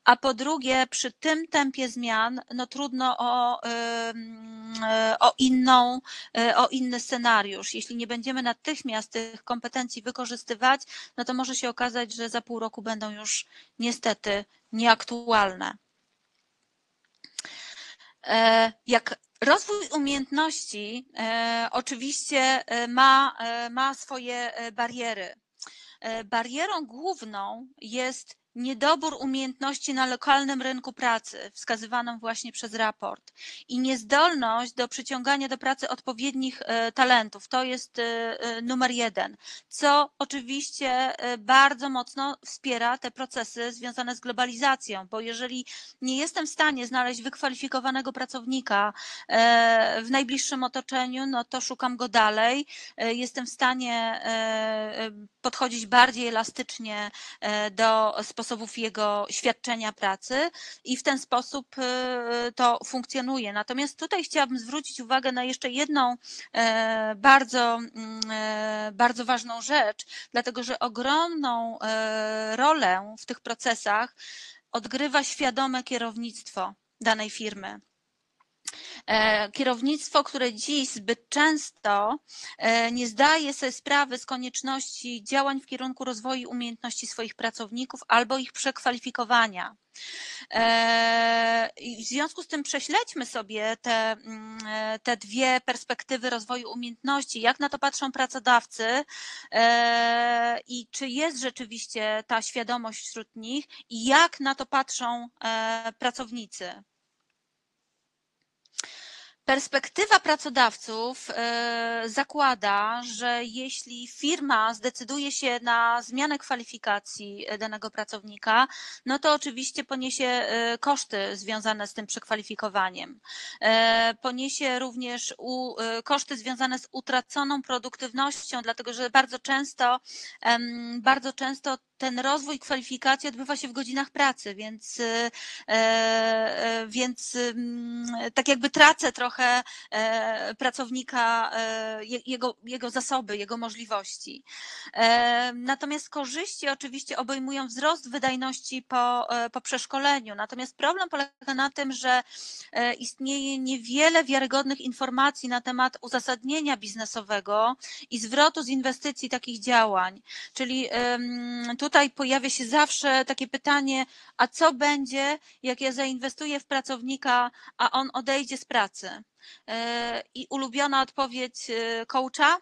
A po drugie, przy tym tempie zmian, no trudno o, o inną, o inny scenariusz. Jeśli nie będziemy natychmiast tych kompetencji wykorzystywać, no to może się okazać, że za pół roku będą już niestety nieaktualne. E, jak rozwój umiejętności e, oczywiście e, ma, ma swoje bariery. Barierą główną jest niedobór umiejętności na lokalnym rynku pracy, wskazywaną właśnie przez raport, i niezdolność do przyciągania do pracy odpowiednich e, talentów. To jest e, e, numer jeden, co oczywiście bardzo mocno wspiera te procesy związane z globalizacją, bo jeżeli nie jestem w stanie znaleźć wykwalifikowanego pracownika w najbliższym otoczeniu, no to szukam go dalej. Jestem w stanie podchodzić bardziej elastycznie do sposobów, sposobów jego świadczenia pracy i w ten sposób y, to funkcjonuje. Natomiast tutaj chciałabym zwrócić uwagę na jeszcze jedną e, bardzo, mm, e, bardzo ważną rzecz, dlatego że ogromną e, rolę w tych procesach odgrywa świadome kierownictwo danej firmy. E, kierownictwo, które dziś zbyt często e, nie zdaje sobie sprawy z konieczności działań w kierunku rozwoju umiejętności swoich pracowników albo ich przekwalifikowania. E, w związku z tym prześledźmy sobie te, mm, te dwie perspektywy rozwoju umiejętności, jak na to patrzą pracodawcy i czy jest rzeczywiście ta świadomość wśród nich i jak na to patrzą pracownicy. Perspektywa pracodawców e, zakłada, że jeśli firma zdecyduje się na zmianę kwalifikacji danego pracownika, no to oczywiście poniesie e, koszty związane z tym przekwalifikowaniem. E, poniesie również koszty związane z utraconą produktywnością, dlatego że bardzo często, bardzo często ten rozwój kwalifikacji odbywa się w godzinach pracy, więc, e, e, więc mm, tak jakby tracę trochę e, pracownika, jego, jego zasoby, jego możliwości. Natomiast korzyści oczywiście obejmują wzrost wydajności po, po przeszkoleniu. Natomiast problem polega na tym, że istnieje niewiele wiarygodnych informacji na temat uzasadnienia biznesowego i zwrotu z inwestycji takich działań. Czyli tu tutaj pojawia się zawsze takie pytanie, a co będzie, jak ja zainwestuję w pracownika, a on odejdzie z pracy? E, I ulubiona odpowiedź e, coacha,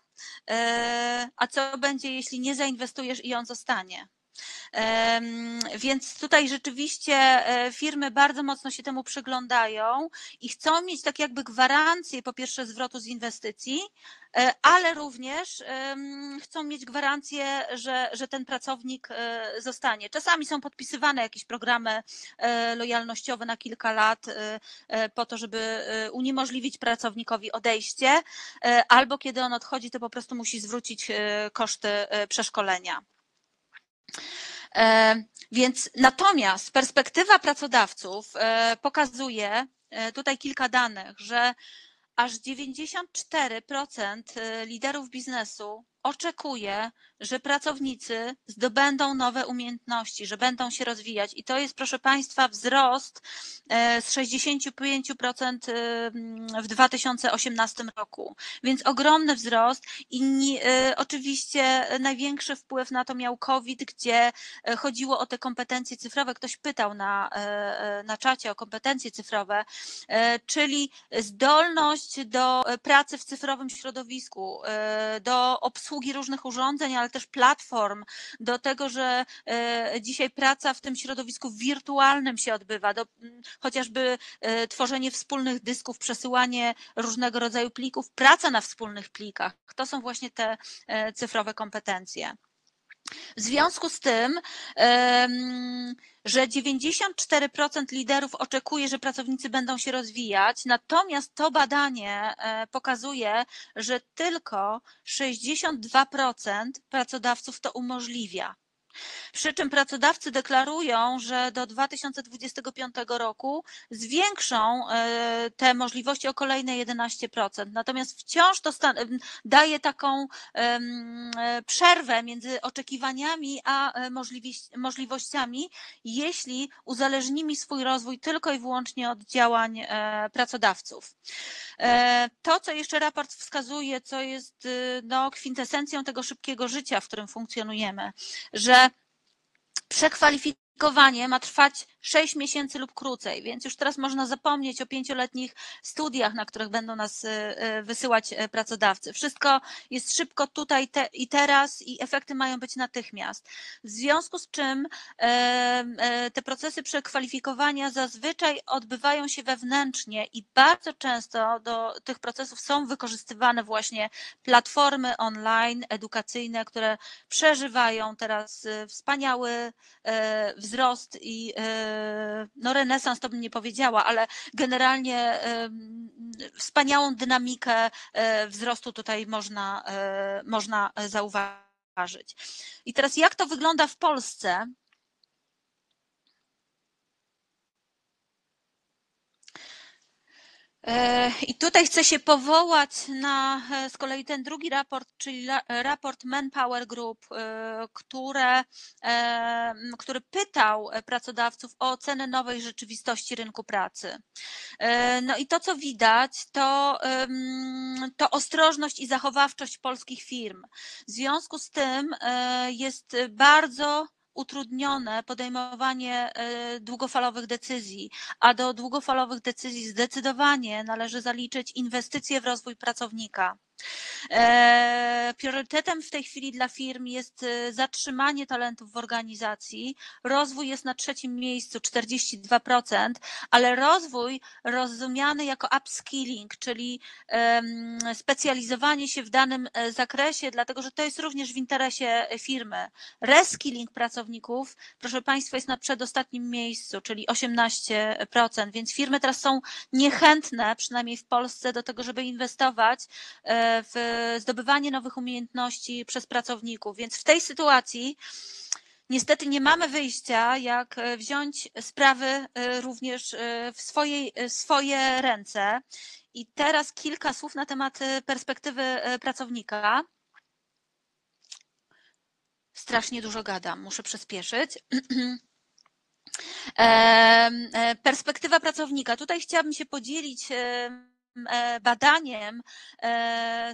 e, a co będzie, jeśli nie zainwestujesz i on zostanie? Więc tutaj rzeczywiście e, firmy bardzo mocno się temu przyglądają i chcą mieć tak jakby gwarancję po pierwsze zwrotu z inwestycji, e, ale również chcą mieć gwarancję, że, że ten pracownik e, zostanie. Czasami są podpisywane jakieś programy lojalnościowe na kilka lat po to, żeby uniemożliwić pracownikowi odejście, albo kiedy on odchodzi, to po prostu musi zwrócić koszty przeszkolenia. E, więc natomiast perspektywa pracodawców e, pokazuje e, tutaj kilka danych, że aż 94% liderów biznesu oczekuje, że pracownicy zdobędą nowe umiejętności, że będą się rozwijać. I to jest, proszę Państwa, wzrost e, z 65% e, w 2018 roku. Więc ogromny wzrost i e, oczywiście największy wpływ na to miał COVID, gdzie chodziło o te kompetencje cyfrowe. Ktoś pytał na, na czacie o kompetencje cyfrowe, czyli zdolność do pracy w cyfrowym środowisku, do obsługi różnych urządzeń, ale też platform, do tego, że e, dzisiaj praca w tym środowisku wirtualnym się odbywa, do, chociażby e, tworzenie wspólnych dysków, przesyłanie różnego rodzaju plików, praca na wspólnych plikach. To są właśnie te e, cyfrowe kompetencje. W związku z tym, że 94% liderów oczekuje, że pracownicy będą się rozwijać, natomiast to badanie e, pokazuje, że tylko 62% pracodawców to umożliwia. Przy czym pracodawcy deklarują, że do 2025 roku zwiększą e, te możliwości o kolejne 11%. Natomiast wciąż to daje taką e, przerwę między oczekiwaniami a e, możliwościami, jeśli uzależnimy swój rozwój tylko i wyłącznie od działań pracodawców. To, co jeszcze raport wskazuje, co jest y, no, kwintesencją tego szybkiego życia, w którym funkcjonujemy, że przekwalifikowanie ma trwać 6 miesięcy lub krócej, więc już teraz można zapomnieć o pięcioletnich studiach, na których będą nas y, y, wysyłać y, pracodawcy. Wszystko jest szybko tutaj te, i teraz i efekty mają być natychmiast. W związku z czym te procesy przekwalifikowania zazwyczaj odbywają się wewnętrznie i bardzo często do tych procesów są wykorzystywane właśnie platformy online, edukacyjne, które przeżywają teraz wspaniały wzrost i no renesans to bym nie powiedziała, ale generalnie wspaniałą dynamikę e, wzrostu tutaj można, e, można zauważyć. I teraz jak to wygląda w Polsce? I tutaj chcę się powołać na e, z kolei ten drugi raport, czyli raport Manpower Group, e, które, który pytał pracodawców o ocenę nowej rzeczywistości rynku pracy. No i to, co widać, to, to ostrożność i zachowawczość polskich firm. W związku z tym jest bardzo utrudnione podejmowanie e, długofalowych decyzji, a do długofalowych decyzji zdecydowanie należy zaliczyć inwestycje w rozwój pracownika. E, priorytetem w tej chwili dla firm jest e, zatrzymanie talentów w organizacji. Rozwój jest na trzecim miejscu 42%, ale rozwój rozumiany jako upskilling, czyli specjalizowanie się w danym e, zakresie, dlatego że to jest również w interesie firmy. Reskilling pracowników, proszę Państwa, jest na przedostatnim miejscu, czyli 18%, więc firmy teraz są niechętne, przynajmniej w Polsce, do tego, żeby inwestować w zdobywanie nowych umiejętności przez pracowników. Więc w tej sytuacji niestety nie mamy wyjścia, jak e, wziąć sprawy e, również e, w swojej, swoje ręce. I teraz kilka słów na temat perspektywy pracownika. Strasznie dużo gadam, muszę przyspieszyć. [CLEARS THROAT] Perspektywa pracownika. Tutaj chciałabym się podzielić badaniem e,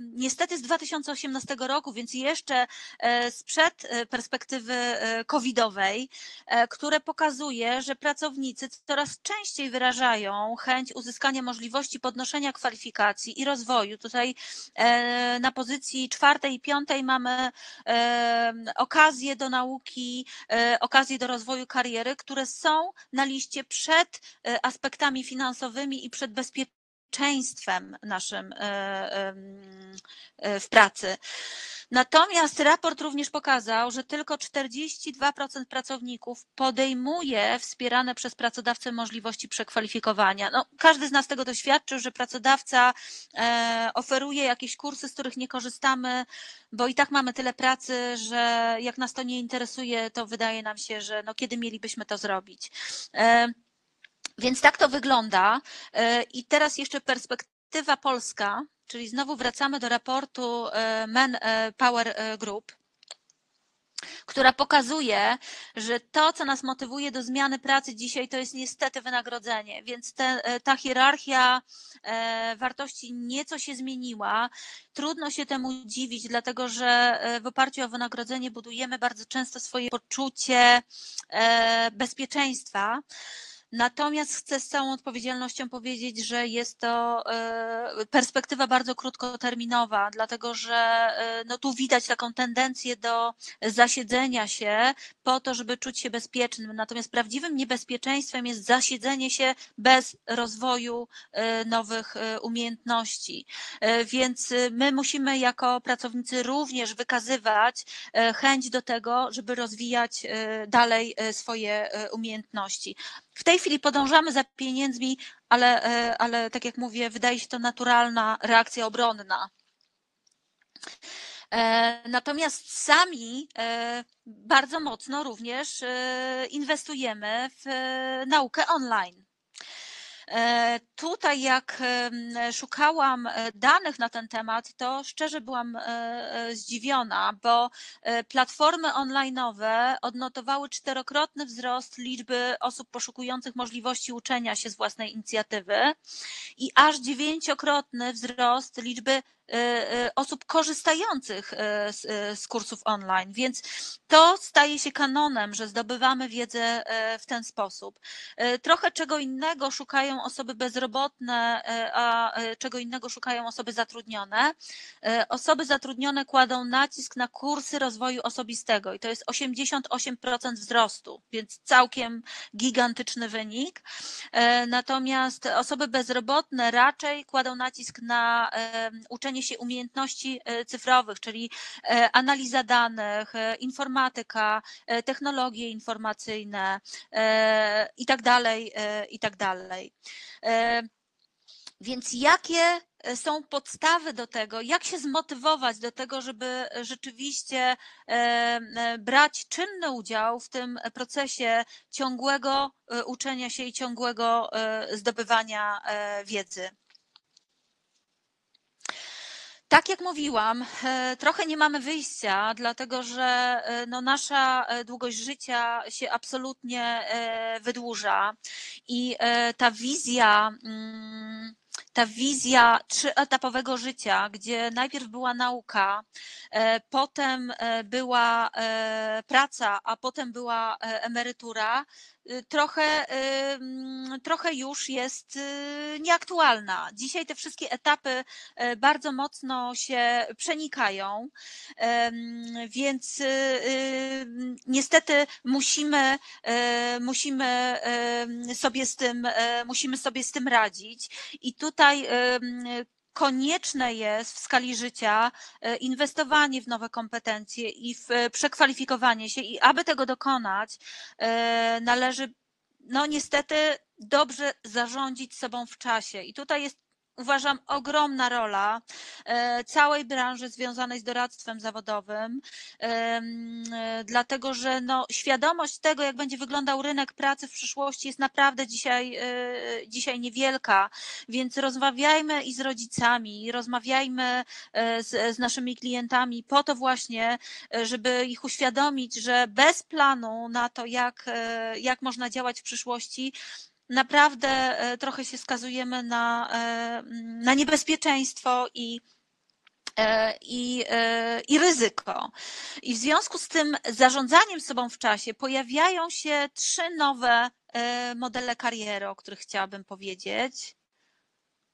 niestety z 2018 roku, więc jeszcze e, sprzed perspektywy covidowej, które pokazuje, że pracownicy coraz częściej wyrażają chęć uzyskania możliwości podnoszenia kwalifikacji i rozwoju. Tutaj na pozycji czwartej i piątej mamy okazje do nauki, okazje do rozwoju kariery, które są na liście przed aspektami finansowymi i przed bezpieczeństwem bezpieczeństwem naszym e, e, w pracy. Natomiast raport również pokazał, że tylko 42% pracowników podejmuje wspierane przez pracodawcę możliwości przekwalifikowania. No, każdy z nas tego doświadczył, że pracodawca e, oferuje jakieś kursy, z których nie korzystamy, bo i tak mamy tyle pracy, że jak nas to nie interesuje, to wydaje nam się, że no, kiedy mielibyśmy to zrobić. Więc tak to wygląda. E, I teraz jeszcze perspektywa polska, czyli znowu wracamy do raportu e, Men e, Power Group która pokazuje, że to, co nas motywuje do zmiany pracy dzisiaj, to jest niestety wynagrodzenie. Więc te, ta hierarchia wartości nieco się zmieniła. Trudno się temu dziwić, dlatego że w oparciu o wynagrodzenie budujemy bardzo często swoje poczucie bezpieczeństwa. Natomiast chcę z całą odpowiedzialnością powiedzieć, że jest to e, perspektywa bardzo krótkoterminowa, dlatego że e, no tu widać taką tendencję do zasiedzenia się po to, żeby czuć się bezpiecznym. Natomiast prawdziwym niebezpieczeństwem jest zasiedzenie się bez rozwoju e, nowych umiejętności. Więc my musimy jako pracownicy również wykazywać chęć do tego, żeby rozwijać dalej swoje umiejętności. W tej chwili podążamy za pieniędzmi, ale, e, ale tak jak mówię, wydaje się to naturalna reakcja obronna. Natomiast sami bardzo mocno również inwestujemy w naukę online. E, tutaj, jak szukałam e, danych na ten temat, to szczerze byłam e, zdziwiona, bo platformy online'owe odnotowały czterokrotny wzrost liczby osób poszukujących możliwości uczenia się z własnej inicjatywy i aż dziewięciokrotny wzrost liczby osób korzystających y, z, z, kursów online, więc to staje się kanonem, że zdobywamy wiedzę w ten sposób. Trochę czego innego szukają osoby bezrobotne, a czego innego szukają osoby zatrudnione. Osoby zatrudnione kładą nacisk na kursy rozwoju osobistego i to jest 88% wzrostu, więc całkiem gigantyczny wynik. Natomiast osoby bezrobotne raczej kładą nacisk na uczenie uczenie się umiejętności e, cyfrowych, czyli e, analiza danych, e, informatyka, technologie informacyjne i tak dalej, i tak dalej. Więc jakie są podstawy do tego, jak się zmotywować do tego, żeby rzeczywiście brać czynny udział w tym procesie ciągłego uczenia się i ciągłego zdobywania wiedzy. Tak jak mówiłam, e, trochę nie mamy wyjścia, dlatego że e, no nasza e, długość życia się absolutnie wydłuża i ta wizja, mm, ta wizja trzyetapowego życia, gdzie najpierw była nauka, potem była praca, a potem była emerytura, trochę, y, trochę już jest y, nieaktualna. Dzisiaj te wszystkie etapy bardzo mocno się przenikają, więc niestety musimy, musimy sobie z tym, musimy sobie z tym radzić. I tutaj konieczne jest w skali życia e, inwestowanie w nowe kompetencje i w e, przekwalifikowanie się i aby tego dokonać, e, należy no niestety dobrze zarządzić sobą w czasie. I tutaj jest uważam, ogromna rola e, całej branży związanej z doradztwem zawodowym, e, dlatego że no, świadomość tego, jak będzie wyglądał rynek pracy w przyszłości, jest naprawdę dzisiaj, e, dzisiaj niewielka, więc rozmawiajmy i z rodzicami, i rozmawiajmy z, z naszymi klientami po to właśnie, żeby ich uświadomić, że bez planu na to, jak, jak można działać w przyszłości, naprawdę e, trochę się skazujemy na, e, na niebezpieczeństwo i, e, i, i ryzyko. I w związku z tym zarządzaniem sobą w czasie pojawiają się trzy nowe modele kariery, o których chciałabym powiedzieć.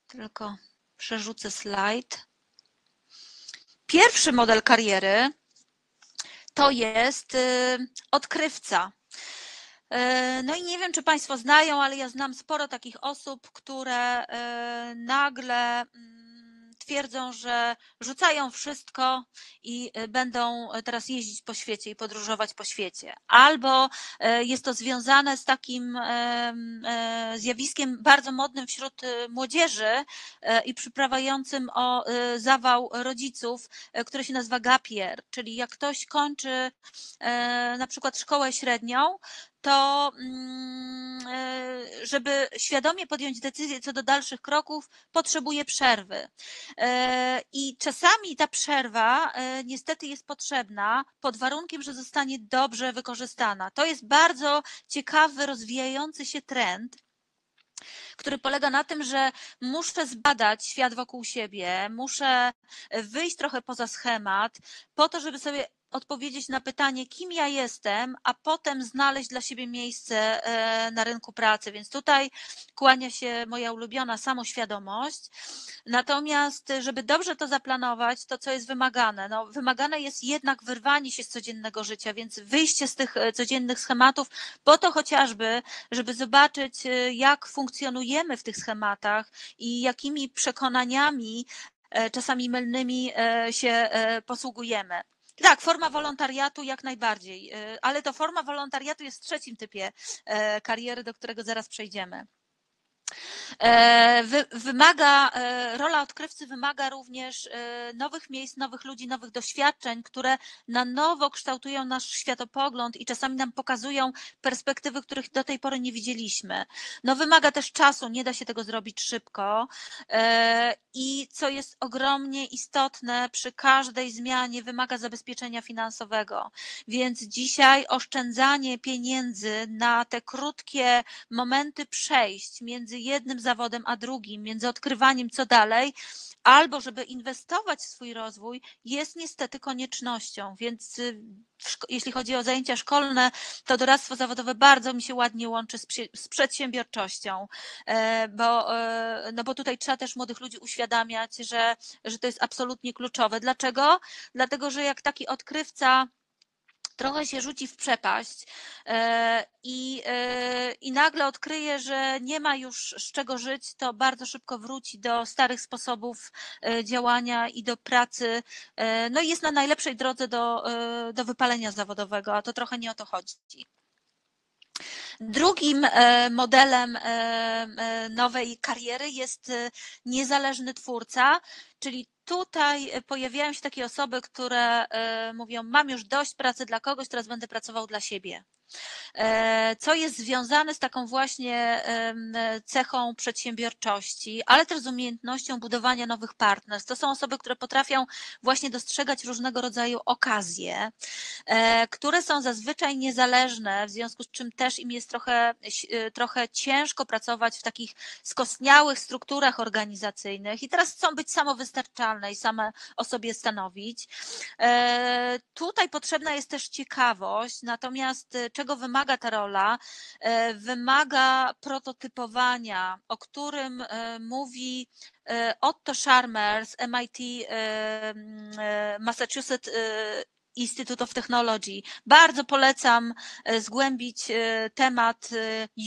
Tylko przerzucę slajd. Pierwszy model kariery to jest odkrywca. E, no i nie wiem, czy Państwo znają, ale ja znam sporo takich osób, które e, nagle mm, twierdzą, że rzucają wszystko i e, będą teraz jeździć po świecie i podróżować po świecie. Albo jest to związane z takim zjawiskiem bardzo modnym wśród młodzieży i przyprawiającym o zawał rodziców, które się nazywa gapier, czyli jak ktoś kończy na przykład szkołę średnią, to mm, e, żeby świadomie podjąć decyzję co do dalszych kroków, potrzebuje przerwy. E, I czasami ta przerwa e, niestety jest potrzebna pod warunkiem, że zostanie dobrze wykorzystana. To jest bardzo ciekawy, rozwijający się trend który polega na tym, że muszę zbadać świat wokół siebie, muszę wyjść trochę poza schemat, po to, żeby sobie odpowiedzieć na pytanie, kim ja jestem, a potem znaleźć dla siebie miejsce e, na rynku pracy. Więc tutaj kłania się moja ulubiona samoświadomość. Natomiast, żeby dobrze to zaplanować, to co jest wymagane? No, wymagane jest jednak wyrwanie się z codziennego życia, więc wyjście z tych e, codziennych schematów, po to chociażby, żeby zobaczyć, e, jak funkcjonujemy w tych schematach i jakimi przekonaniami czasami mylnymi się posługujemy. Tak, forma wolontariatu jak najbardziej, y, ale to forma wolontariatu jest w trzecim typie e, kariery, do którego zaraz przejdziemy. E, wy, wymaga, e, rola odkrywcy wymaga również e, nowych miejsc, nowych ludzi, nowych doświadczeń, które na nowo kształtują nasz światopogląd i czasami nam pokazują perspektywy, których do tej pory nie widzieliśmy. No wymaga też czasu, nie da się tego zrobić szybko i co jest ogromnie istotne przy każdej zmianie wymaga zabezpieczenia finansowego. Więc dzisiaj oszczędzanie pieniędzy na te krótkie momenty przejść między jednym zawodem a drugim, między odkrywaniem co dalej, albo żeby inwestować w swój rozwój, jest niestety koniecznością. Więc y, jeśli chodzi o zajęcia szkolne, to doradztwo zawodowe bardzo mi się ładnie łączy z, z przedsiębiorczością, e, bo, e, no bo tutaj trzeba też młodych ludzi uświadamiać, że, że to jest absolutnie kluczowe. Dlaczego? Dlatego, że jak taki odkrywca trochę się rzuci w przepaść e, i, e, i nagle odkryje, że nie ma już z czego żyć, to bardzo szybko wróci do starych sposobów e, działania i do pracy. No i jest na najlepszej drodze do, do wypalenia zawodowego, a to trochę nie o to chodzi. Drugim modelem nowej kariery jest niezależny twórca, czyli tutaj pojawiają się takie osoby, które e, mówią: Mam już dość pracy dla kogoś, teraz będę pracował dla siebie. E, co jest związane z taką właśnie cechą przedsiębiorczości, ale też z umiejętnością budowania nowych partnerstw. To są osoby, które potrafią właśnie dostrzegać różnego rodzaju okazje, e, które są zazwyczaj niezależne, w związku z czym też im jest trochę, e, trochę ciężko pracować w takich skostniałych strukturach organizacyjnych i teraz chcą być samowystarczalne i same o sobie stanowić. Tutaj potrzebna jest też ciekawość, natomiast czego wymaga ta rola? E, wymaga prototypowania, o którym e, mówi e, Otto Scharmer z MIT Massachusetts Institute of Technology. Bardzo polecam zgłębić temat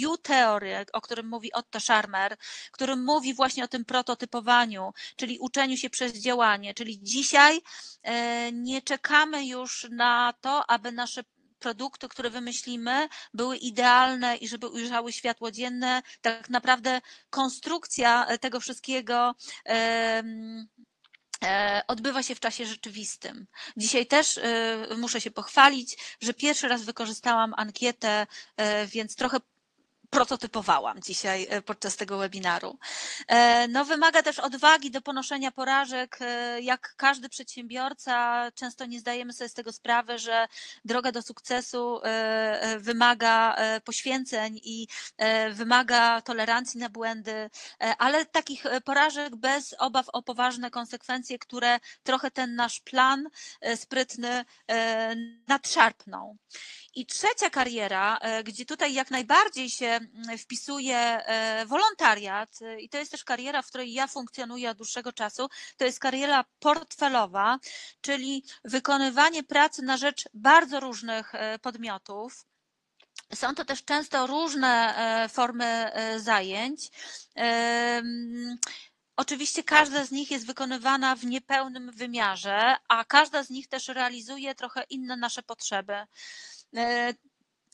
U-Theory, o którym mówi Otto Scharmer, którym mówi właśnie o tym prototypowaniu, czyli uczeniu się przez działanie. Czyli dzisiaj nie czekamy już na to, aby nasze produkty, które wymyślimy, były idealne i żeby ujrzały światło dzienne. Tak naprawdę konstrukcja tego wszystkiego e, odbywa się w czasie rzeczywistym. Dzisiaj też e, muszę się pochwalić, że pierwszy raz wykorzystałam ankietę, e, więc trochę prototypowałam dzisiaj e, podczas tego webinaru. E, no, wymaga też odwagi do ponoszenia porażek. E, jak każdy przedsiębiorca, często nie zdajemy sobie z tego sprawy, że droga do sukcesu wymaga poświęceń i wymaga tolerancji na błędy, ale takich porażek bez obaw o poważne konsekwencje, które trochę ten nasz plan sprytny nadszarpną. I trzecia kariera, gdzie tutaj jak najbardziej się mm, wpisuje e, wolontariat, e, i to jest też kariera, w której ja funkcjonuję od dłuższego czasu, to jest kariera portfelowa, czyli wykonywanie pracy na rzecz bardzo różnych podmiotów. Są to też często różne formy zajęć. Oczywiście każda z nich jest wykonywana w niepełnym wymiarze, a każda z nich też realizuje trochę inne nasze potrzeby.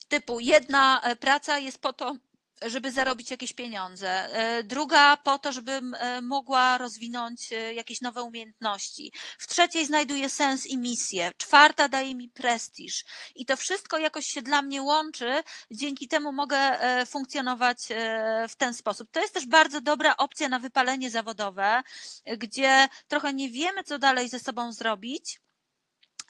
E, typu jedna e, praca jest po to, żeby zarobić jakieś pieniądze, e, druga po to, żebym mogła rozwinąć jakieś nowe umiejętności, w trzeciej znajduję sens i misję, czwarta daje mi prestiż i to wszystko jakoś się dla mnie łączy, dzięki temu mogę funkcjonować w ten sposób. To jest też bardzo dobra opcja na wypalenie zawodowe, gdzie trochę nie wiemy, co dalej ze sobą zrobić,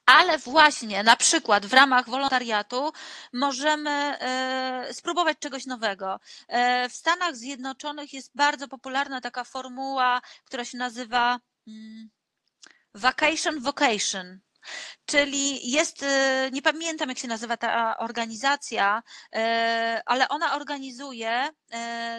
ale właśnie na przykład w ramach wolontariatu możemy e, spróbować czegoś nowego. E, w Stanach Zjednoczonych jest bardzo popularna taka formuła, która się nazywa mm, Vacation Vocation. Czyli jest, e, nie pamiętam jak się nazywa ta organizacja, ale ona organizuje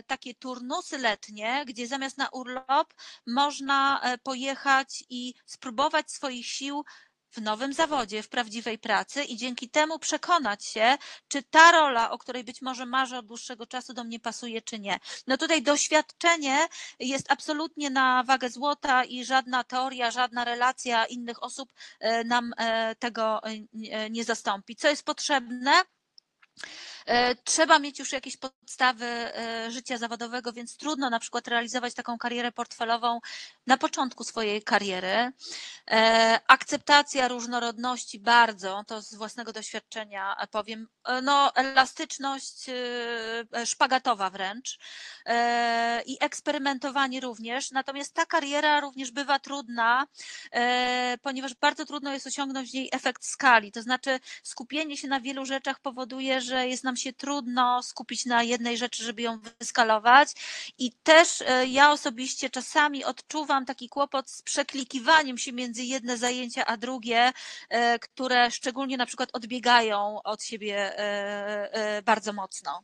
takie turnusy letnie, gdzie zamiast na urlop można pojechać i spróbować swoich sił w nowym zawodzie, w prawdziwej pracy i dzięki temu przekonać się, czy ta rola, o której być może marzę od dłuższego czasu, do mnie pasuje, czy nie. No tutaj doświadczenie jest absolutnie na wagę złota i żadna teoria, żadna relacja innych osób e, nam e, tego e, nie zastąpi. Co jest potrzebne? E, trzeba mieć już jakieś podstawy e, życia zawodowego, więc trudno na przykład realizować taką karierę portfelową na początku swojej kariery. E, akceptacja różnorodności bardzo, to z własnego doświadczenia powiem, no elastyczność szpagatowa wręcz i eksperymentowanie również. Natomiast ta kariera również bywa trudna, ponieważ bardzo trudno jest osiągnąć w niej efekt skali, to znaczy skupienie się na wielu rzeczach powoduje, że jest nam się trudno skupić na jednej rzeczy, żeby ją wyskalować. I też e, ja osobiście czasami odczuwam taki kłopot z przeklikiwaniem się między jedne zajęcia a drugie, e, które szczególnie na przykład odbiegają od siebie e, bardzo mocno.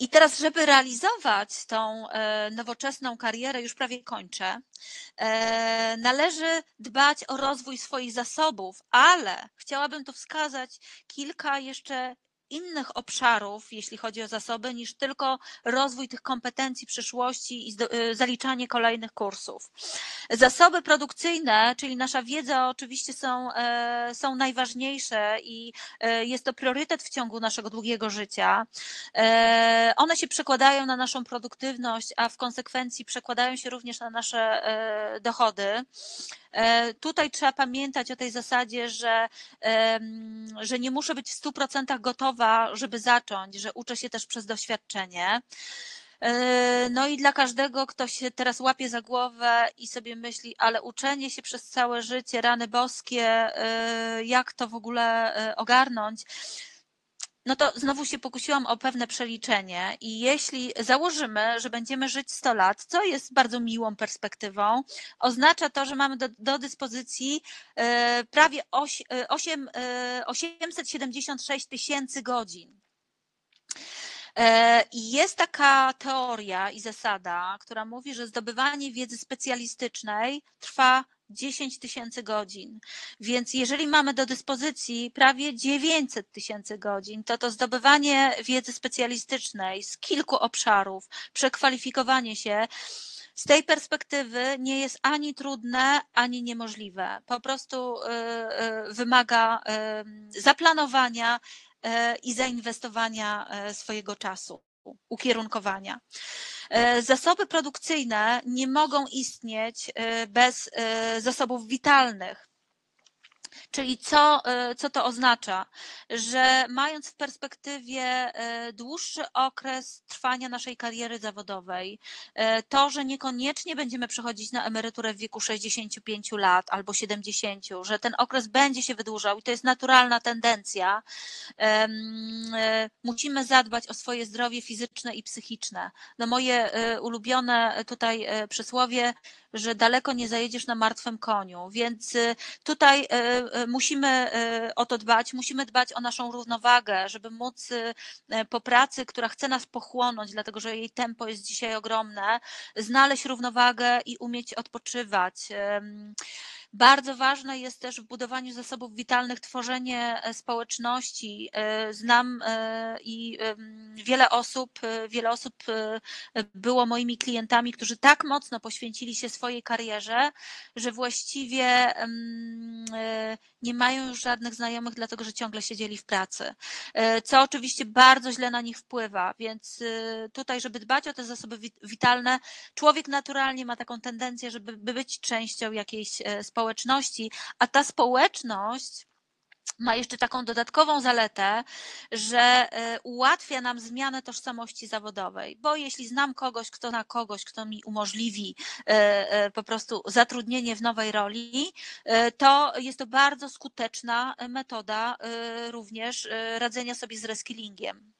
I teraz, żeby realizować tą nowoczesną karierę, już prawie kończę, należy dbać o rozwój swoich zasobów, ale chciałabym tu wskazać kilka jeszcze innych obszarów, jeśli chodzi o zasoby, niż tylko rozwój tych kompetencji przyszłości i y, zaliczanie kolejnych kursów. Zasoby produkcyjne, czyli nasza wiedza oczywiście są, e, są najważniejsze i e, jest to priorytet w ciągu naszego długiego życia. E, one się przekładają na naszą produktywność, a w konsekwencji przekładają się również na nasze dochody. E, tutaj trzeba pamiętać o tej zasadzie, że, że nie muszę być w 100% gotowa, żeby zacząć, że uczę się też przez doświadczenie. E, no i dla każdego, kto się teraz łapie za głowę i sobie myśli, ale uczenie się przez całe życie, rany boskie, e, jak to w ogóle ogarnąć, no to znowu się pokusiłam o pewne przeliczenie i jeśli założymy, że będziemy żyć 100 lat, co jest bardzo miłą perspektywą, oznacza to, że mamy do, do dyspozycji e, prawie 8, 876 e, tysięcy godzin. E, I jest taka teoria i zasada, która mówi, że zdobywanie wiedzy specjalistycznej trwa 10 tysięcy godzin. Więc jeżeli mamy do dyspozycji prawie 900 tysięcy godzin, to to zdobywanie wiedzy specjalistycznej z kilku obszarów, przekwalifikowanie się, z tej perspektywy nie jest ani trudne, ani niemożliwe. Po prostu y, y, wymaga y, zaplanowania i zainwestowania swojego czasu, ukierunkowania. E, zasoby produkcyjne nie mogą istnieć e, bez e, zasobów witalnych. Czyli co, e, co to oznacza? Że mając w perspektywie e, dłuższy okres trwania naszej kariery zawodowej, e, to, że niekoniecznie będziemy przechodzić na emeryturę w wieku 65 lat albo 70, że ten okres będzie się wydłużał i to jest naturalna tendencja, musimy zadbać o swoje zdrowie fizyczne i psychiczne. No moje ulubione tutaj przysłowie, że daleko nie zajedziesz na martwym koniu, więc tutaj E, musimy e, o to dbać, musimy dbać o naszą równowagę, żeby móc po pracy, która chce nas pochłonąć, dlatego że jej tempo jest dzisiaj ogromne, znaleźć równowagę i umieć odpoczywać. Bardzo ważne jest też w budowaniu zasobów witalnych tworzenie społeczności. Znam i wiele osób, wiele osób było moimi klientami, którzy tak mocno poświęcili się swojej karierze, że właściwie nie mają już żadnych znajomych, dlatego że ciągle siedzieli w pracy, e, co oczywiście bardzo źle na nich wpływa, więc e, tutaj, żeby dbać o te zasoby witalne, człowiek naturalnie ma taką tendencję, żeby być częścią jakiejś e, społeczności, a ta społeczność ma jeszcze taką dodatkową zaletę, że e, ułatwia nam zmianę tożsamości zawodowej, bo jeśli znam kogoś, kto na kogoś, kto mi umożliwi e, e, po prostu zatrudnienie w nowej roli, to jest to bardzo skuteczna metoda również radzenia sobie z reskillingiem.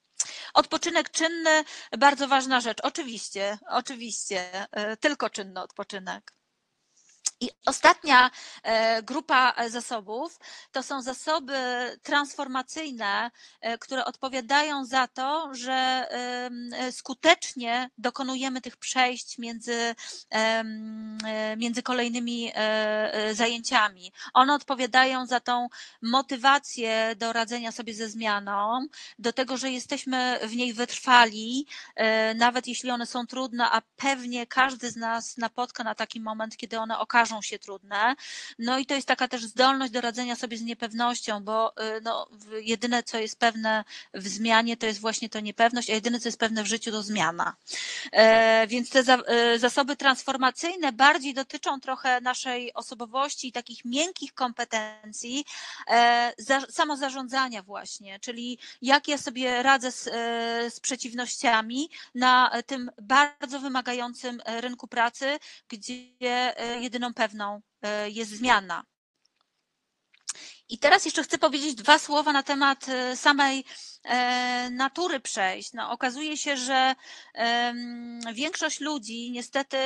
Odpoczynek czynny, bardzo ważna rzecz. Oczywiście, oczywiście, tylko czynny odpoczynek. I ostatnia e, grupa zasobów to są zasoby transformacyjne, e, które odpowiadają za to, że e, skutecznie dokonujemy tych przejść między, między kolejnymi zajęciami. One odpowiadają za tą motywację do radzenia sobie ze zmianą, do tego, że jesteśmy w niej wytrwali, nawet jeśli one są trudne, a pewnie każdy z nas napotka na taki moment, kiedy one okażą okażą się trudne. No i to jest taka też zdolność do radzenia sobie z niepewnością, bo no, jedyne, co jest pewne w zmianie, to jest właśnie to niepewność, a jedyne, co jest pewne w życiu, to zmiana. Więc te zasoby transformacyjne bardziej dotyczą trochę naszej osobowości i takich miękkich kompetencji, samozarządzania właśnie, czyli jak ja sobie radzę z, z przeciwnościami na tym bardzo wymagającym rynku pracy, gdzie jedyną pewną jest zmiana. I teraz jeszcze chcę powiedzieć dwa słowa na temat samej E, natury przejść. No, okazuje się, że większość ludzi niestety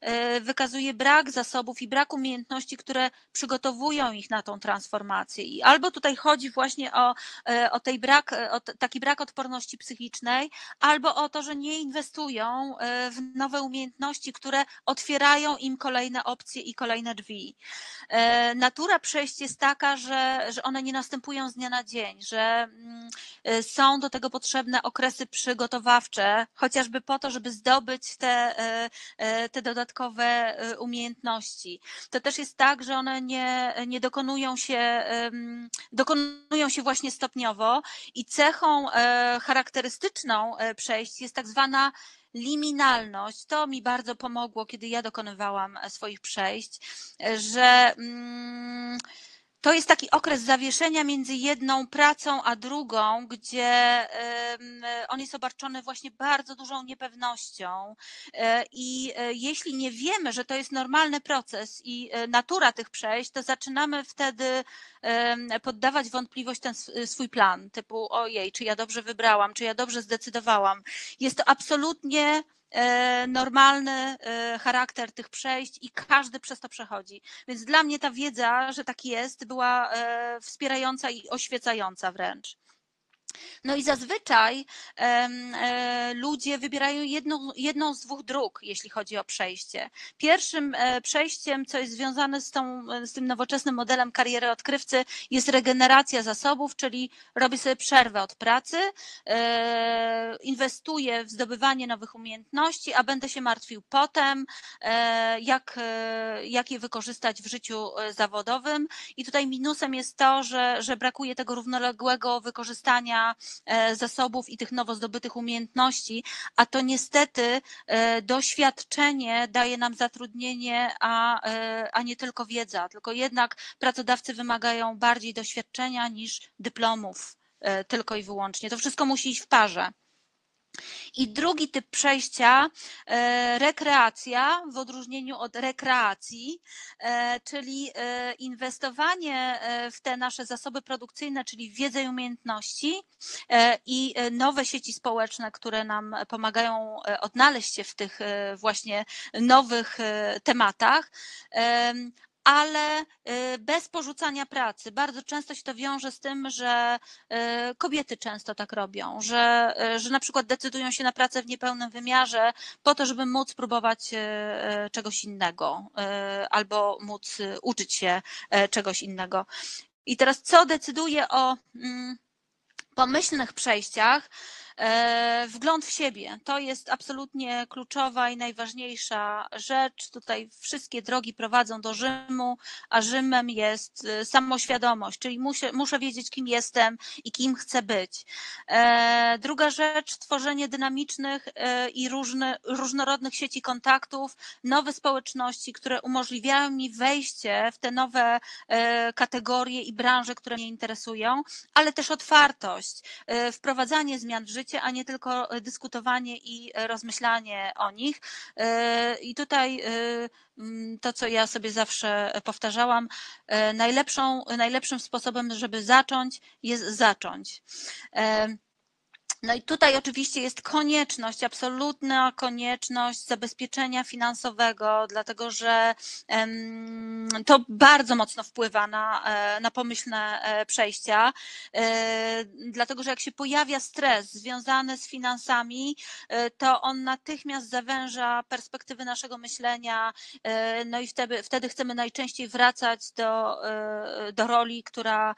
e, wykazuje brak zasobów i brak umiejętności, które przygotowują ich na tą transformację. I albo tutaj chodzi właśnie o, e, o, tej brak, o taki brak odporności psychicznej, albo o to, że nie inwestują w nowe umiejętności, które otwierają im kolejne opcje i kolejne drzwi. Natura przejść jest taka, że, że one nie następują z dnia na dzień, że mm, są do tego potrzebne okresy przygotowawcze, chociażby po to, żeby zdobyć te, e, e, te dodatkowe e, umiejętności. To też jest tak, że one nie, nie dokonują się, dokonują się właśnie stopniowo i cechą charakterystyczną przejść jest tak zwana liminalność. To mi bardzo pomogło, kiedy ja dokonywałam swoich przejść, że mm, to jest taki okres zawieszenia między jedną pracą a drugą, gdzie on jest obarczony właśnie bardzo dużą niepewnością. E, I e, jeśli nie wiemy, że to jest normalny proces i e, natura tych przejść, to zaczynamy wtedy poddawać wątpliwość ten swój plan, typu ojej, czy ja dobrze wybrałam, czy ja dobrze zdecydowałam. Jest to absolutnie normalny e, charakter tych przejść i każdy przez to przechodzi. Więc dla mnie ta wiedza, że tak jest, była e, wspierająca i oświecająca wręcz. No i zazwyczaj e, ludzie wybierają jedną, jedną z dwóch dróg, jeśli chodzi o przejście. Pierwszym e, przejściem, co jest związane z, tą, z tym nowoczesnym modelem kariery odkrywcy, jest regeneracja zasobów, czyli robię sobie przerwę od pracy, e, inwestuję w zdobywanie nowych umiejętności, a będę się martwił potem, jak, jak je wykorzystać w życiu zawodowym. I tutaj minusem jest to, że, że brakuje tego równoległego wykorzystania E, zasobów i tych nowo zdobytych umiejętności, a to niestety e, doświadczenie daje nam zatrudnienie, a, e, a nie tylko wiedza, tylko jednak pracodawcy wymagają bardziej doświadczenia niż dyplomów tylko i wyłącznie. To wszystko musi iść w parze. I drugi typ przejścia, e, rekreacja w odróżnieniu od rekreacji, e, czyli e, inwestowanie w te nasze zasoby produkcyjne, czyli wiedzę i umiejętności i nowe sieci społeczne, które nam pomagają odnaleźć się w tych właśnie nowych tematach, ale y, bez porzucania pracy. Bardzo często się to wiąże z tym, że y, kobiety często tak robią, że, y, że na przykład decydują się na pracę w niepełnym wymiarze po to, żeby móc próbować czegoś innego albo móc uczyć się czegoś innego. I teraz co decyduje o mm, pomyślnych przejściach? E, wgląd w siebie to jest absolutnie kluczowa i najważniejsza rzecz. Tutaj wszystkie drogi prowadzą do Rzymu, a Rzymem jest e, samoświadomość, czyli muszę, muszę wiedzieć, kim jestem i kim chcę być. E, druga rzecz, tworzenie dynamicznych i różny, różnorodnych sieci kontaktów, nowe społeczności, które umożliwiają mi wejście w te nowe kategorie i branże, które mnie interesują, ale też otwartość, wprowadzanie zmian w życie a nie tylko dyskutowanie i rozmyślanie o nich. E, I tutaj e, to, co ja sobie zawsze powtarzałam, e, najlepszą, najlepszym sposobem, żeby zacząć, jest zacząć. No i tutaj oczywiście jest konieczność, absolutna konieczność zabezpieczenia finansowego, dlatego że to bardzo mocno wpływa na, e, na pomyślne e, przejścia, e, dlatego że jak się pojawia stres związany z finansami, to on natychmiast zawęża perspektywy naszego myślenia, no i wtedy, wtedy chcemy najczęściej wracać do, do roli, która,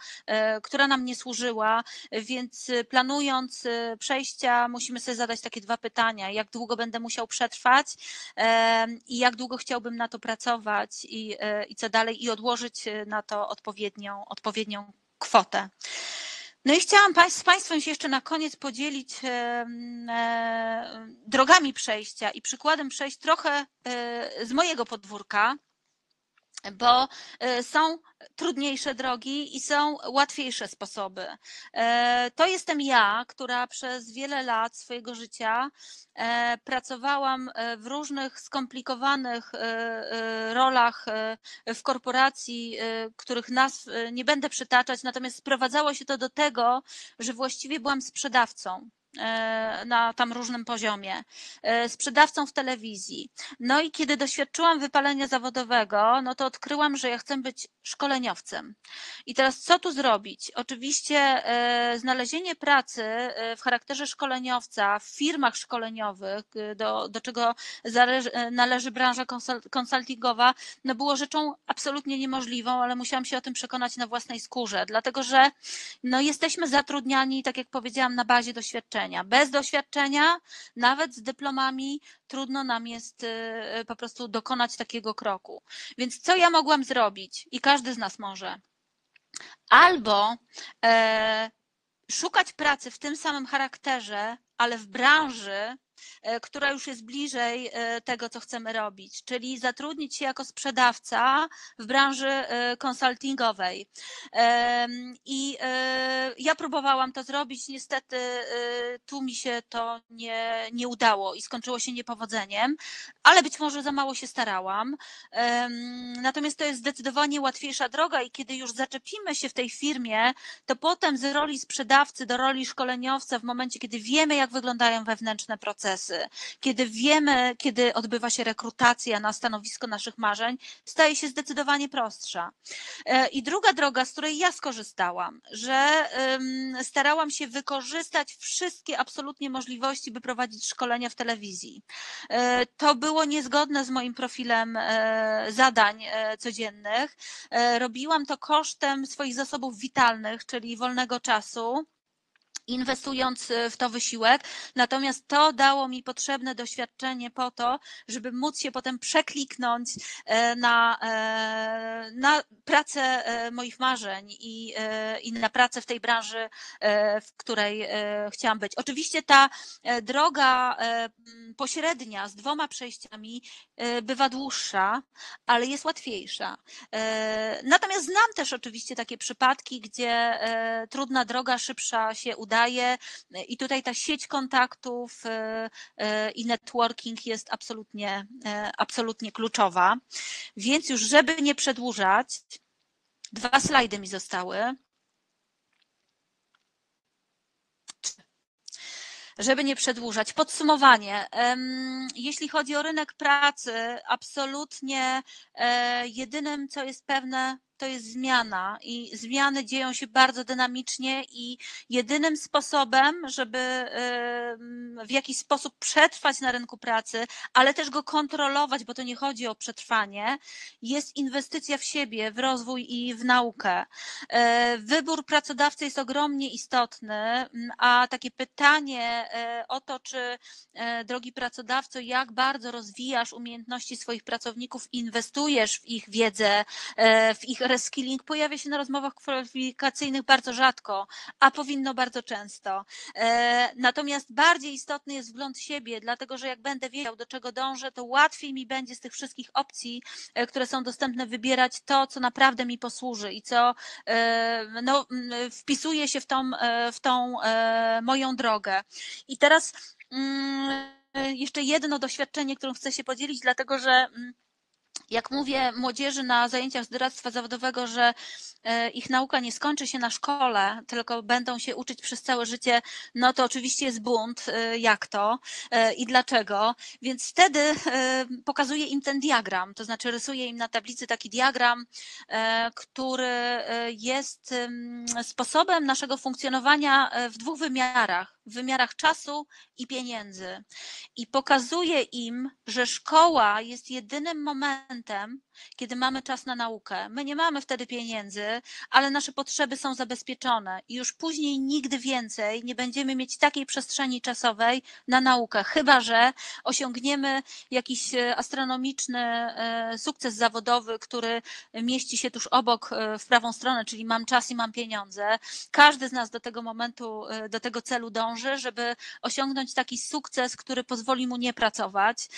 która nam nie służyła, więc planując przejścia musimy sobie zadać takie dwa pytania. Jak długo będę musiał przetrwać i jak długo chciałbym na to pracować i, i co dalej i odłożyć na to odpowiednią, odpowiednią kwotę. No i chciałam z Państwem się jeszcze na koniec podzielić e, drogami przejścia i przykładem przejść trochę e, z mojego podwórka, bo e, są trudniejsze drogi i są łatwiejsze sposoby. E, to jestem ja, która przez wiele lat swojego życia e, pracowałam w różnych skomplikowanych rolach w korporacji, których nazw nie będę przytaczać, natomiast sprowadzało się to do tego, że właściwie byłam sprzedawcą. E, na tam różnym poziomie, e, sprzedawcą w telewizji. No i kiedy doświadczyłam wypalenia zawodowego, no to odkryłam, że ja chcę być szkoleniowcem. I teraz co tu zrobić? Oczywiście e, znalezienie pracy w charakterze szkoleniowca w firmach szkoleniowych, do, do czego należy branża konsultingowa, no było rzeczą absolutnie niemożliwą, ale musiałam się o tym przekonać na własnej skórze, dlatego że no jesteśmy zatrudniani, tak jak powiedziałam, na bazie doświadczenia doświadczenia. Bez doświadczenia, nawet z dyplomami, trudno nam jest y, po prostu dokonać takiego kroku. Więc co ja mogłam zrobić? I każdy z nas może. Albo e, szukać pracy w tym samym charakterze, ale w branży, która już jest bliżej e, tego, co chcemy robić, czyli zatrudnić się jako sprzedawca w branży e, konsultingowej. I ja próbowałam to zrobić, niestety tu mi się to nie, nie udało i skończyło się niepowodzeniem, ale być może za mało się starałam. Natomiast to jest zdecydowanie łatwiejsza droga i kiedy już zaczepimy się w tej firmie, to potem z roli sprzedawcy do roli szkoleniowca, w momencie, kiedy wiemy, jak wyglądają wewnętrzne procesy, procesy, kiedy wiemy, kiedy odbywa się rekrutacja na stanowisko naszych marzeń, staje się zdecydowanie prostsza. E, I druga droga, z której ja skorzystałam, że starałam się wykorzystać wszystkie absolutnie możliwości, by prowadzić szkolenia w telewizji. E, to było niezgodne z moim profilem e, zadań codziennych. Robiłam to kosztem swoich zasobów witalnych, czyli wolnego czasu inwestując e, w to wysiłek. Natomiast to dało mi potrzebne doświadczenie po to, żeby móc się potem przekliknąć e, na, e, na pracę moich marzeń i, i na pracę w tej branży, w której chciałam być. Oczywiście ta droga pośrednia z dwoma przejściami bywa dłuższa, ale jest łatwiejsza. Natomiast znam też oczywiście takie przypadki, gdzie trudna droga szybsza się udaje i tutaj ta sieć kontaktów e, e, i networking jest absolutnie, e, absolutnie kluczowa. Więc już, żeby nie przedłużać, dwa slajdy mi zostały. żeby nie przedłużać. Podsumowanie. Jeśli chodzi o rynek pracy, absolutnie jedynym, co jest pewne, to jest zmiana i zmiany dzieją się bardzo dynamicznie i jedynym sposobem, żeby w jakiś sposób przetrwać na rynku pracy, ale też go kontrolować, bo to nie chodzi o przetrwanie, jest inwestycja w siebie, w rozwój i w naukę. E, wybór pracodawcy jest ogromnie istotny, a takie pytanie e, o to, czy e, drogi pracodawco, jak bardzo rozwijasz umiejętności swoich pracowników, inwestujesz w ich wiedzę, w ich reskilling pojawia się na rozmowach kwalifikacyjnych bardzo rzadko, a powinno bardzo często. E, natomiast bardziej istotny jest wgląd siebie, dlatego że jak będę wiedział, do czego dążę, to łatwiej mi będzie z tych wszystkich opcji, e, które są dostępne, wybierać to, co naprawdę mi posłuży i co e, no, wpisuje się w tą, w tą moją drogę. I teraz mm, jeszcze jedno doświadczenie, którym chcę się podzielić, dlatego że mm, jak mówię młodzieży na zajęciach z doradztwa zawodowego, że e, ich nauka nie skończy się na szkole, tylko będą się uczyć przez całe życie, no to oczywiście jest bunt, e, jak to e, i dlaczego. Więc wtedy pokazuję im ten diagram, to znaczy rysuję im na tablicy taki diagram, który jest sposobem naszego funkcjonowania w dwóch wymiarach w wymiarach czasu i pieniędzy. I pokazuje im, że szkoła jest jedynym momentem, kiedy mamy czas na naukę. My nie mamy wtedy pieniędzy, ale nasze potrzeby są zabezpieczone i już później nigdy więcej nie będziemy mieć takiej przestrzeni czasowej na naukę, chyba że osiągniemy jakiś e, astronomiczny e, sukces zawodowy, który mieści się tuż obok e, w prawą stronę, czyli mam czas i mam pieniądze. Każdy z nas do tego momentu, do tego celu dąży, żeby osiągnąć taki sukces, który pozwoli mu nie pracować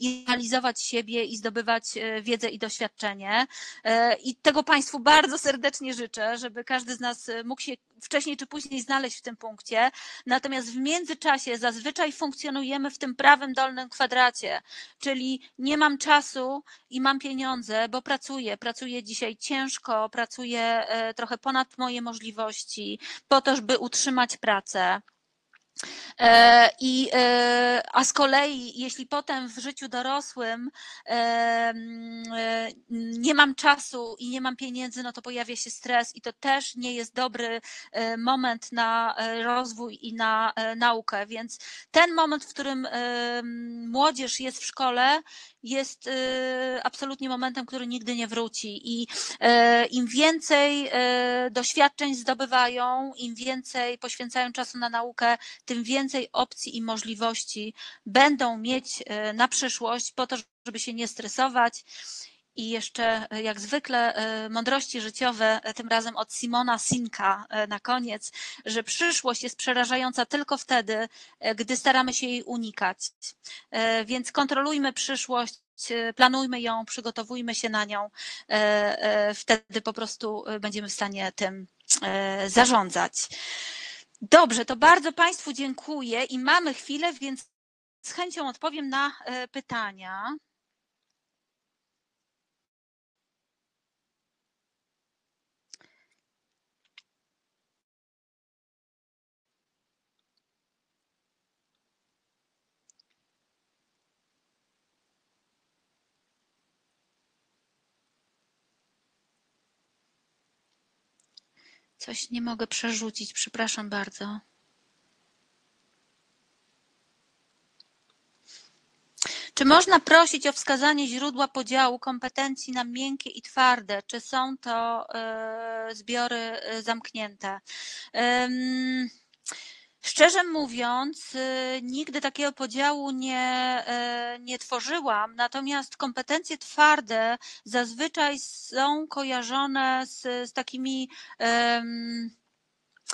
i realizować siebie i zdobywać wiedzę wiedzę i doświadczenie. E, I tego Państwu bardzo serdecznie życzę, żeby każdy z nas mógł się wcześniej czy później znaleźć w tym punkcie. Natomiast w międzyczasie zazwyczaj funkcjonujemy w tym prawym dolnym kwadracie, czyli nie mam czasu i mam pieniądze, bo pracuję. Pracuję dzisiaj ciężko, pracuję e, trochę ponad moje możliwości, po to, żeby utrzymać pracę. E, I, e, a z kolei, jeśli potem w życiu dorosłym e, nie mam czasu i nie mam pieniędzy, no to pojawia się stres i to też nie jest dobry moment na rozwój i na naukę. Więc ten moment, w którym młodzież jest w szkole, jest absolutnie momentem, który nigdy nie wróci. I im więcej doświadczeń zdobywają, im więcej poświęcają czasu na naukę, tym więcej opcji i możliwości będą mieć e, na przyszłość po to, żeby się nie stresować. I jeszcze, e, jak zwykle, e, mądrości życiowe, tym razem od Simona Sinka na koniec, że przyszłość jest przerażająca tylko wtedy, gdy staramy się jej unikać. Więc kontrolujmy przyszłość, planujmy ją, przygotowujmy się na nią. Wtedy po prostu będziemy w stanie tym zarządzać. Dobrze, to bardzo Państwu dziękuję i mamy chwilę, więc z chęcią odpowiem na e, pytania. Coś nie mogę przerzucić, przepraszam bardzo. Czy można prosić o wskazanie źródła podziału kompetencji na miękkie i twarde? Czy są to e, zbiory e, zamknięte? Szczerze mówiąc, y, nigdy takiego podziału nie, y, nie tworzyłam, natomiast kompetencje twarde zazwyczaj są kojarzone z, z takimi um,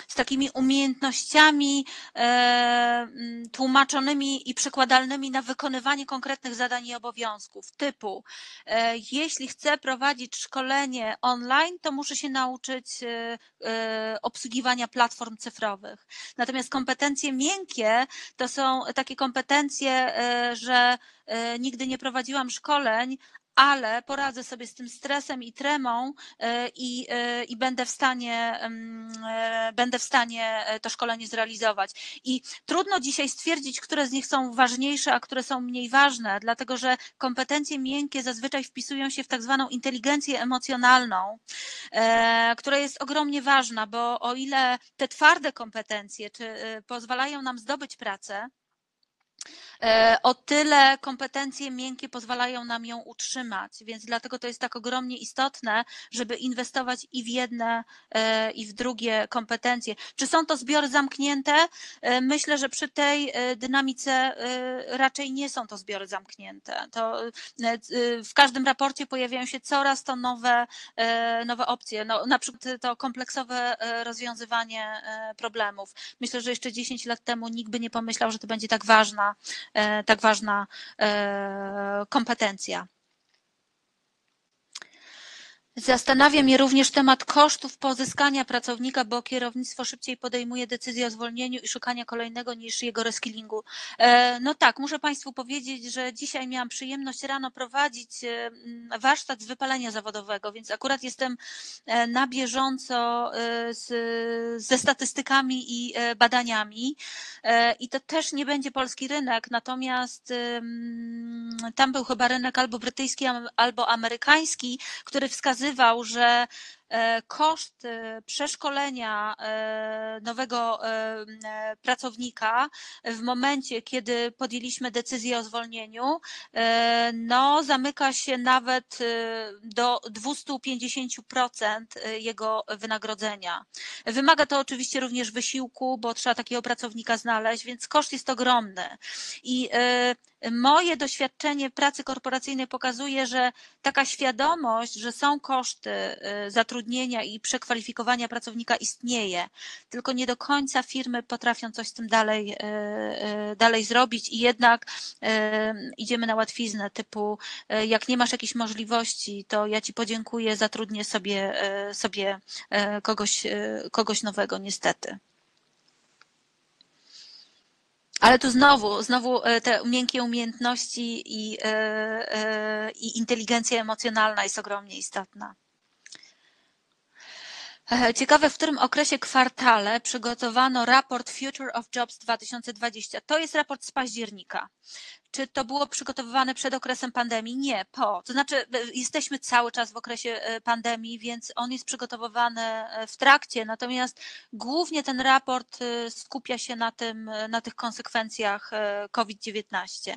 z takimi umiejętnościami e, mm, tłumaczonymi i przekładalnymi na wykonywanie konkretnych zadań i obowiązków, typu e, jeśli chcę prowadzić szkolenie online, to muszę się nauczyć e, obsługiwania platform cyfrowych. Natomiast kompetencje miękkie to są takie kompetencje, że nigdy nie prowadziłam szkoleń, ale poradzę sobie z tym stresem i tremą e, i, e, i będę w stanie, e, będę w stanie to szkolenie zrealizować. I trudno dzisiaj stwierdzić, które z nich są ważniejsze, a które są mniej ważne, dlatego że kompetencje miękkie zazwyczaj wpisują się w tak zwaną inteligencję emocjonalną, która jest ogromnie ważna, bo o ile te twarde kompetencje czy pozwalają nam zdobyć pracę, o tyle kompetencje miękkie pozwalają nam ją utrzymać, więc dlatego to jest tak ogromnie istotne, żeby inwestować i w jedne, e, i w drugie kompetencje. Czy są to zbiory zamknięte? E, myślę, że przy tej dynamice raczej nie są to zbiory zamknięte. To w każdym raporcie pojawiają się coraz to nowe, nowe opcje, no, na przykład to kompleksowe rozwiązywanie problemów. Myślę, że jeszcze 10 lat temu nikt by nie pomyślał, że to będzie tak ważna E, tak ważna e, kompetencja. Zastanawia mnie również temat kosztów pozyskania pracownika, bo kierownictwo szybciej podejmuje decyzję o zwolnieniu i szukania kolejnego niż jego reskillingu. E, no tak, muszę Państwu powiedzieć, że dzisiaj miałam przyjemność rano prowadzić e, warsztat z wypalenia zawodowego, więc akurat jestem e, na bieżąco z, ze statystykami i badaniami i to też nie będzie polski rynek, natomiast tam był chyba rynek albo brytyjski, albo amerykański, który wskazywał, wskazywał, że koszt przeszkolenia nowego pracownika w momencie, kiedy podjęliśmy decyzję o zwolnieniu, no zamyka się nawet do 250% jego wynagrodzenia. Wymaga to oczywiście również wysiłku, bo trzeba takiego pracownika znaleźć, więc koszt jest ogromny. I moje doświadczenie pracy korporacyjnej pokazuje, że taka świadomość, że są koszty y, zatrudnienia i przekwalifikowania pracownika istnieje, tylko nie do końca firmy potrafią coś z tym dalej, y, y, dalej zrobić i jednak idziemy na łatwiznę typu jak nie masz jakichś możliwości, to ja ci podziękuję, zatrudnię sobie, sobie kogoś, kogoś nowego niestety. Ale tu znowu, znowu e, te miękkie umiejętności i, e, e, i inteligencja emocjonalna jest ogromnie istotna. Ciekawe, w którym okresie kwartale przygotowano raport Future of Jobs 2020. To jest raport z października. Czy to było przygotowywane przed okresem pandemii? Nie, po. To znaczy, jesteśmy cały czas w okresie e, pandemii, więc on jest przygotowywany e, w trakcie, natomiast głównie ten raport e, skupia się na, tym, na tych konsekwencjach COVID-19.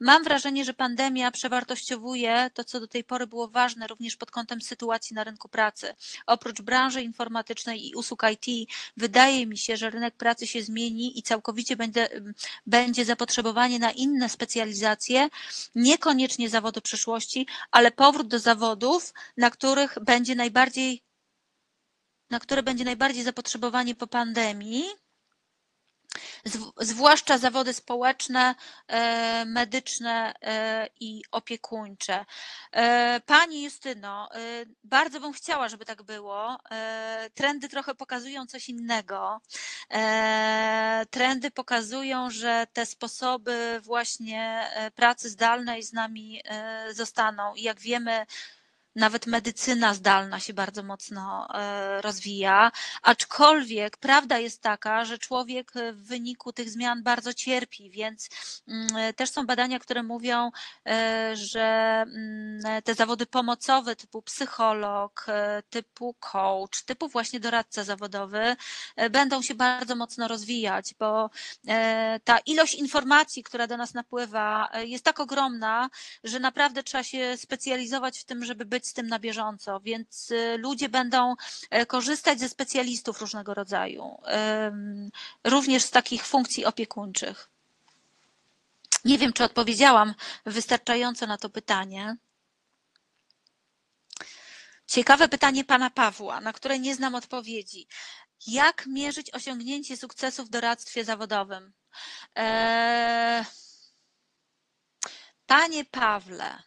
Mam wrażenie, że pandemia przewartościowuje to, co do tej pory było ważne również pod kątem sytuacji na rynku pracy. Oprócz branży informatycznej i usług IT, wydaje mi się, że rynek pracy się zmieni i całkowicie będzie, będzie zapotrzebowanie na inne specjalności specjalizacje, niekoniecznie zawody przyszłości, ale powrót do zawodów, na których będzie najbardziej, na które będzie najbardziej zapotrzebowanie po pandemii zwłaszcza zawody społeczne, e, medyczne e, i opiekuńcze. E, pani Justyno, bardzo bym chciała, żeby tak było. Trendy trochę pokazują coś innego. Trendy pokazują, że te sposoby właśnie pracy zdalnej z nami zostaną i jak wiemy, nawet medycyna zdalna się bardzo mocno e, rozwija, aczkolwiek prawda jest taka, że człowiek w wyniku tych zmian bardzo cierpi, więc mm, też są badania, które mówią, e, że mm, te zawody pomocowe typu psycholog, e, typu coach, typu właśnie doradca zawodowy będą się bardzo mocno rozwijać, bo ta ilość informacji, która do nas napływa, jest tak ogromna, że naprawdę trzeba się specjalizować w tym, żeby być z tym na bieżąco, więc y, ludzie będą e, korzystać ze specjalistów różnego rodzaju, również z takich funkcji opiekuńczych. Nie wiem, czy odpowiedziałam wystarczająco na to pytanie. Ciekawe pytanie pana Pawła, na które nie znam odpowiedzi. Jak mierzyć osiągnięcie sukcesu w doradztwie zawodowym? Eee, panie Pawle,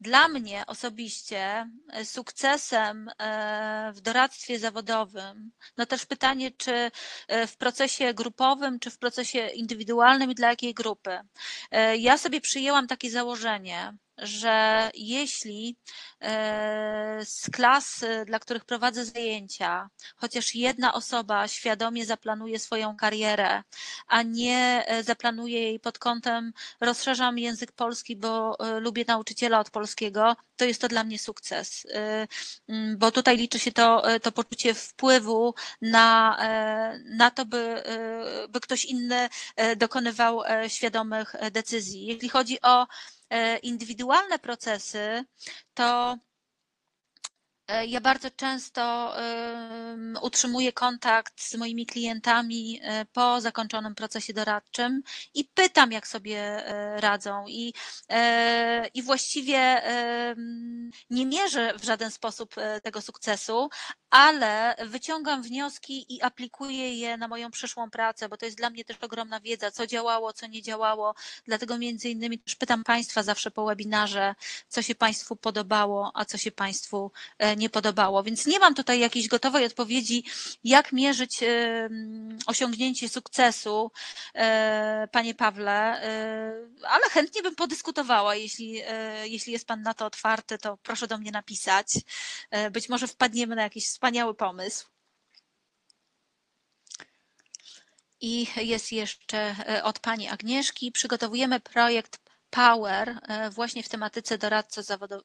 dla mnie osobiście e, sukcesem e, w doradztwie zawodowym, no też pytanie, czy e, w procesie grupowym, czy w procesie indywidualnym i dla jakiej grupy. Ja sobie przyjęłam takie założenie, że jeśli e, z klas, dla których prowadzę zajęcia, chociaż jedna osoba świadomie zaplanuje swoją karierę, a nie e, zaplanuje jej pod kątem rozszerzam język polski, bo e, lubię nauczyciela od polskiego, to jest to dla mnie sukces, bo tutaj liczy się to, to poczucie wpływu na, na to, by, by ktoś inny dokonywał świadomych decyzji. Jeśli chodzi o E, indywidualne procesy, to E, ja bardzo często utrzymuję kontakt z moimi klientami e, po zakończonym procesie doradczym i pytam, jak sobie e, radzą. I, i właściwie nie mierzę w żaden sposób tego sukcesu, ale wyciągam wnioski i aplikuję je na moją przyszłą pracę, bo to jest dla mnie też ogromna wiedza, co działało, co nie działało. Dlatego między innymi też pytam Państwa zawsze po webinarze, co się Państwu podobało, a co się Państwu nie podobało. Więc nie mam tutaj jakiejś gotowej odpowiedzi, jak mierzyć osiągnięcie sukcesu, e, panie Pawle, e, ale chętnie bym podyskutowała. Jeśli, e, jeśli jest pan na to otwarty, to proszę do mnie napisać. Być może wpadniemy na jakiś wspaniały pomysł. I jest jeszcze od pani Agnieszki. Przygotowujemy projekt power właśnie w tematyce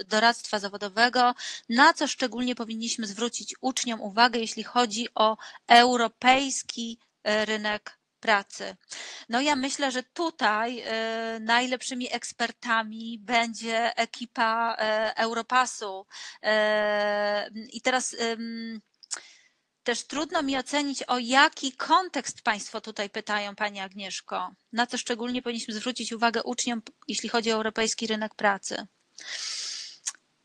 doradztwa zawodowego, na co szczególnie powinniśmy zwrócić uczniom uwagę, jeśli chodzi o europejski rynek pracy. No ja myślę, że tutaj najlepszymi ekspertami będzie ekipa Europasu. I teraz też trudno mi ocenić, o jaki kontekst Państwo tutaj pytają, Pani Agnieszko. Na co szczególnie powinniśmy zwrócić uwagę uczniom, jeśli chodzi o europejski rynek pracy.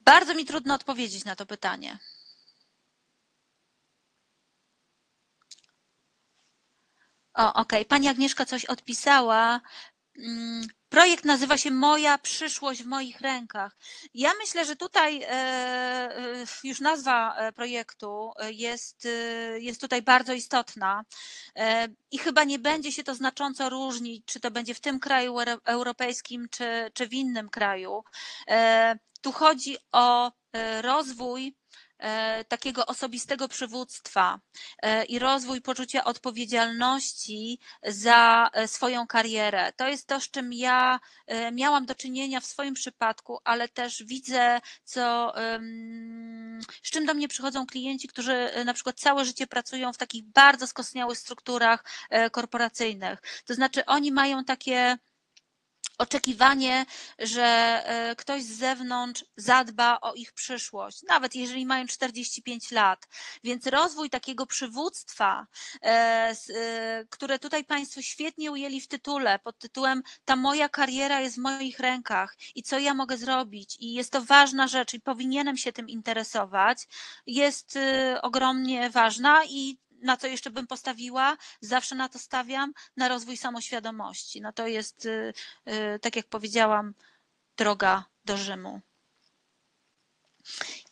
Bardzo mi trudno odpowiedzieć na to pytanie. O, okej. Okay. Pani Agnieszka coś odpisała. Mm, projekt nazywa się Moja przyszłość w moich rękach. Ja myślę, że tutaj e, e, już nazwa e, projektu jest, jest tutaj bardzo istotna i chyba nie będzie się to znacząco różnić, czy to będzie w tym kraju europejskim, czy, czy w innym kraju. Tu chodzi o rozwój takiego osobistego przywództwa e, i rozwój poczucia odpowiedzialności za e, swoją karierę. To jest to, z czym ja miałam do czynienia w swoim przypadku, ale też widzę, co, z czym do mnie przychodzą klienci, którzy na przykład całe życie pracują w takich bardzo skostniałych strukturach korporacyjnych. To znaczy, oni mają takie oczekiwanie, że e, ktoś z zewnątrz zadba o ich przyszłość, nawet jeżeli mają 45 lat. Więc rozwój takiego przywództwa, e, e, które tutaj Państwo świetnie ujęli w tytule, pod tytułem Ta moja kariera jest w moich rękach i co ja mogę zrobić, i jest to ważna rzecz, i powinienem się tym interesować, jest ogromnie ważna i na co jeszcze bym postawiła, zawsze na to stawiam, na rozwój samoświadomości. No to jest, y, y, tak jak powiedziałam, droga do Rzymu.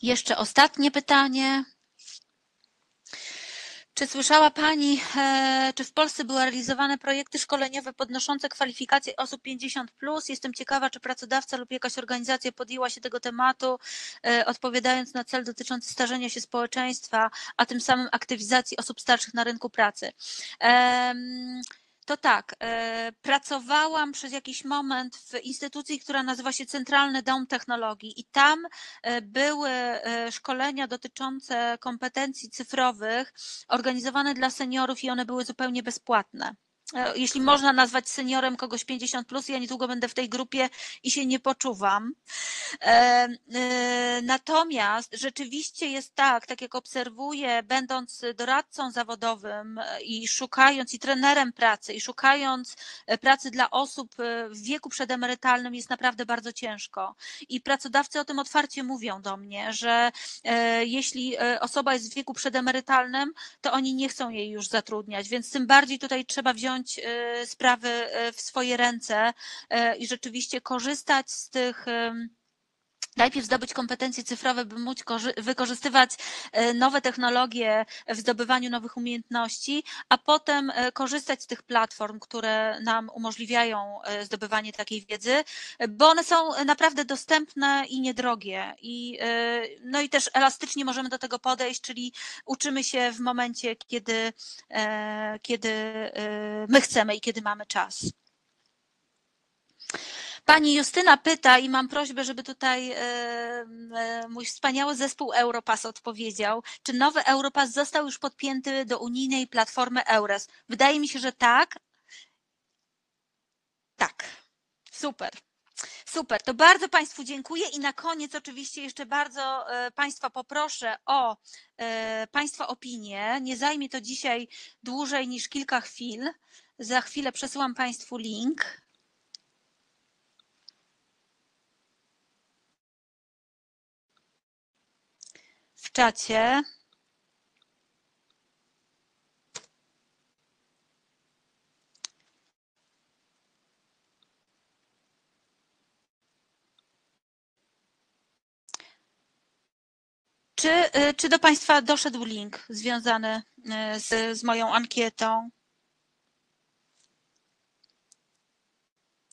Jeszcze ostatnie pytanie. Czy słyszała Pani, e, czy w Polsce były realizowane projekty szkoleniowe podnoszące kwalifikacje osób 50? Plus? Jestem ciekawa, czy pracodawca lub jakaś organizacja podjęła się tego tematu, e, odpowiadając na cel dotyczący starzenia się społeczeństwa, a tym samym aktywizacji osób starszych na rynku pracy. To tak, e, pracowałam przez jakiś moment w instytucji, która nazywa się Centralny Dom Technologii i tam e, były e, szkolenia dotyczące kompetencji cyfrowych organizowane dla seniorów i one były zupełnie bezpłatne. E, jeśli można nazwać seniorem kogoś 50 plus, ja niedługo będę w tej grupie i się nie poczuwam. E, e, natomiast rzeczywiście jest tak, tak jak obserwuję, będąc doradcą zawodowym i szukając i trenerem pracy i szukając pracy dla osób w wieku przedemerytalnym jest naprawdę bardzo ciężko. I pracodawcy o tym otwarcie mówią do mnie, że jeśli osoba jest w wieku przedemerytalnym, to oni nie chcą jej już zatrudniać, więc tym bardziej tutaj trzeba wziąć wziąć y, sprawy y, w swoje ręce y, i rzeczywiście korzystać z tych najpierw zdobyć kompetencje cyfrowe, by móc wykorzystywać nowe technologie w zdobywaniu nowych umiejętności, a potem korzystać z tych platform, które nam umożliwiają zdobywanie takiej wiedzy, bo one są naprawdę dostępne i niedrogie. I, no i też elastycznie możemy do tego podejść, czyli uczymy się w momencie, kiedy, kiedy my chcemy i kiedy mamy czas. Pani Justyna pyta i mam prośbę, żeby tutaj e, e, mój wspaniały zespół Europass odpowiedział, czy nowy Europass został już podpięty do unijnej platformy EURES? Wydaje mi się, że tak. Tak. Super. Super, to bardzo Państwu dziękuję i na koniec oczywiście jeszcze bardzo e, Państwa poproszę o Państwa opinie. Nie zajmie to dzisiaj dłużej niż kilka chwil. Za chwilę przesyłam Państwu link. W czacie. Czy, y, czy do Państwa doszedł link związany y, z, z moją ankietą?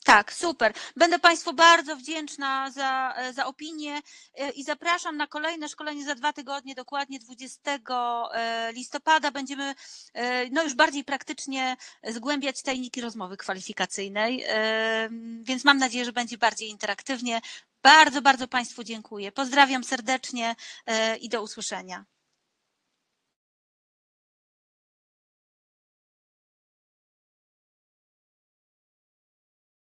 Tak, super. Będę Państwu bardzo wdzięczna za, za opinię e, i zapraszam na kolejne szkolenie za dwa tygodnie, dokładnie 20 e, listopada. Będziemy e, no już bardziej praktycznie zgłębiać tajniki rozmowy kwalifikacyjnej, więc mam nadzieję, że będzie bardziej interaktywnie. Bardzo, bardzo Państwu dziękuję. Pozdrawiam serdecznie i do usłyszenia.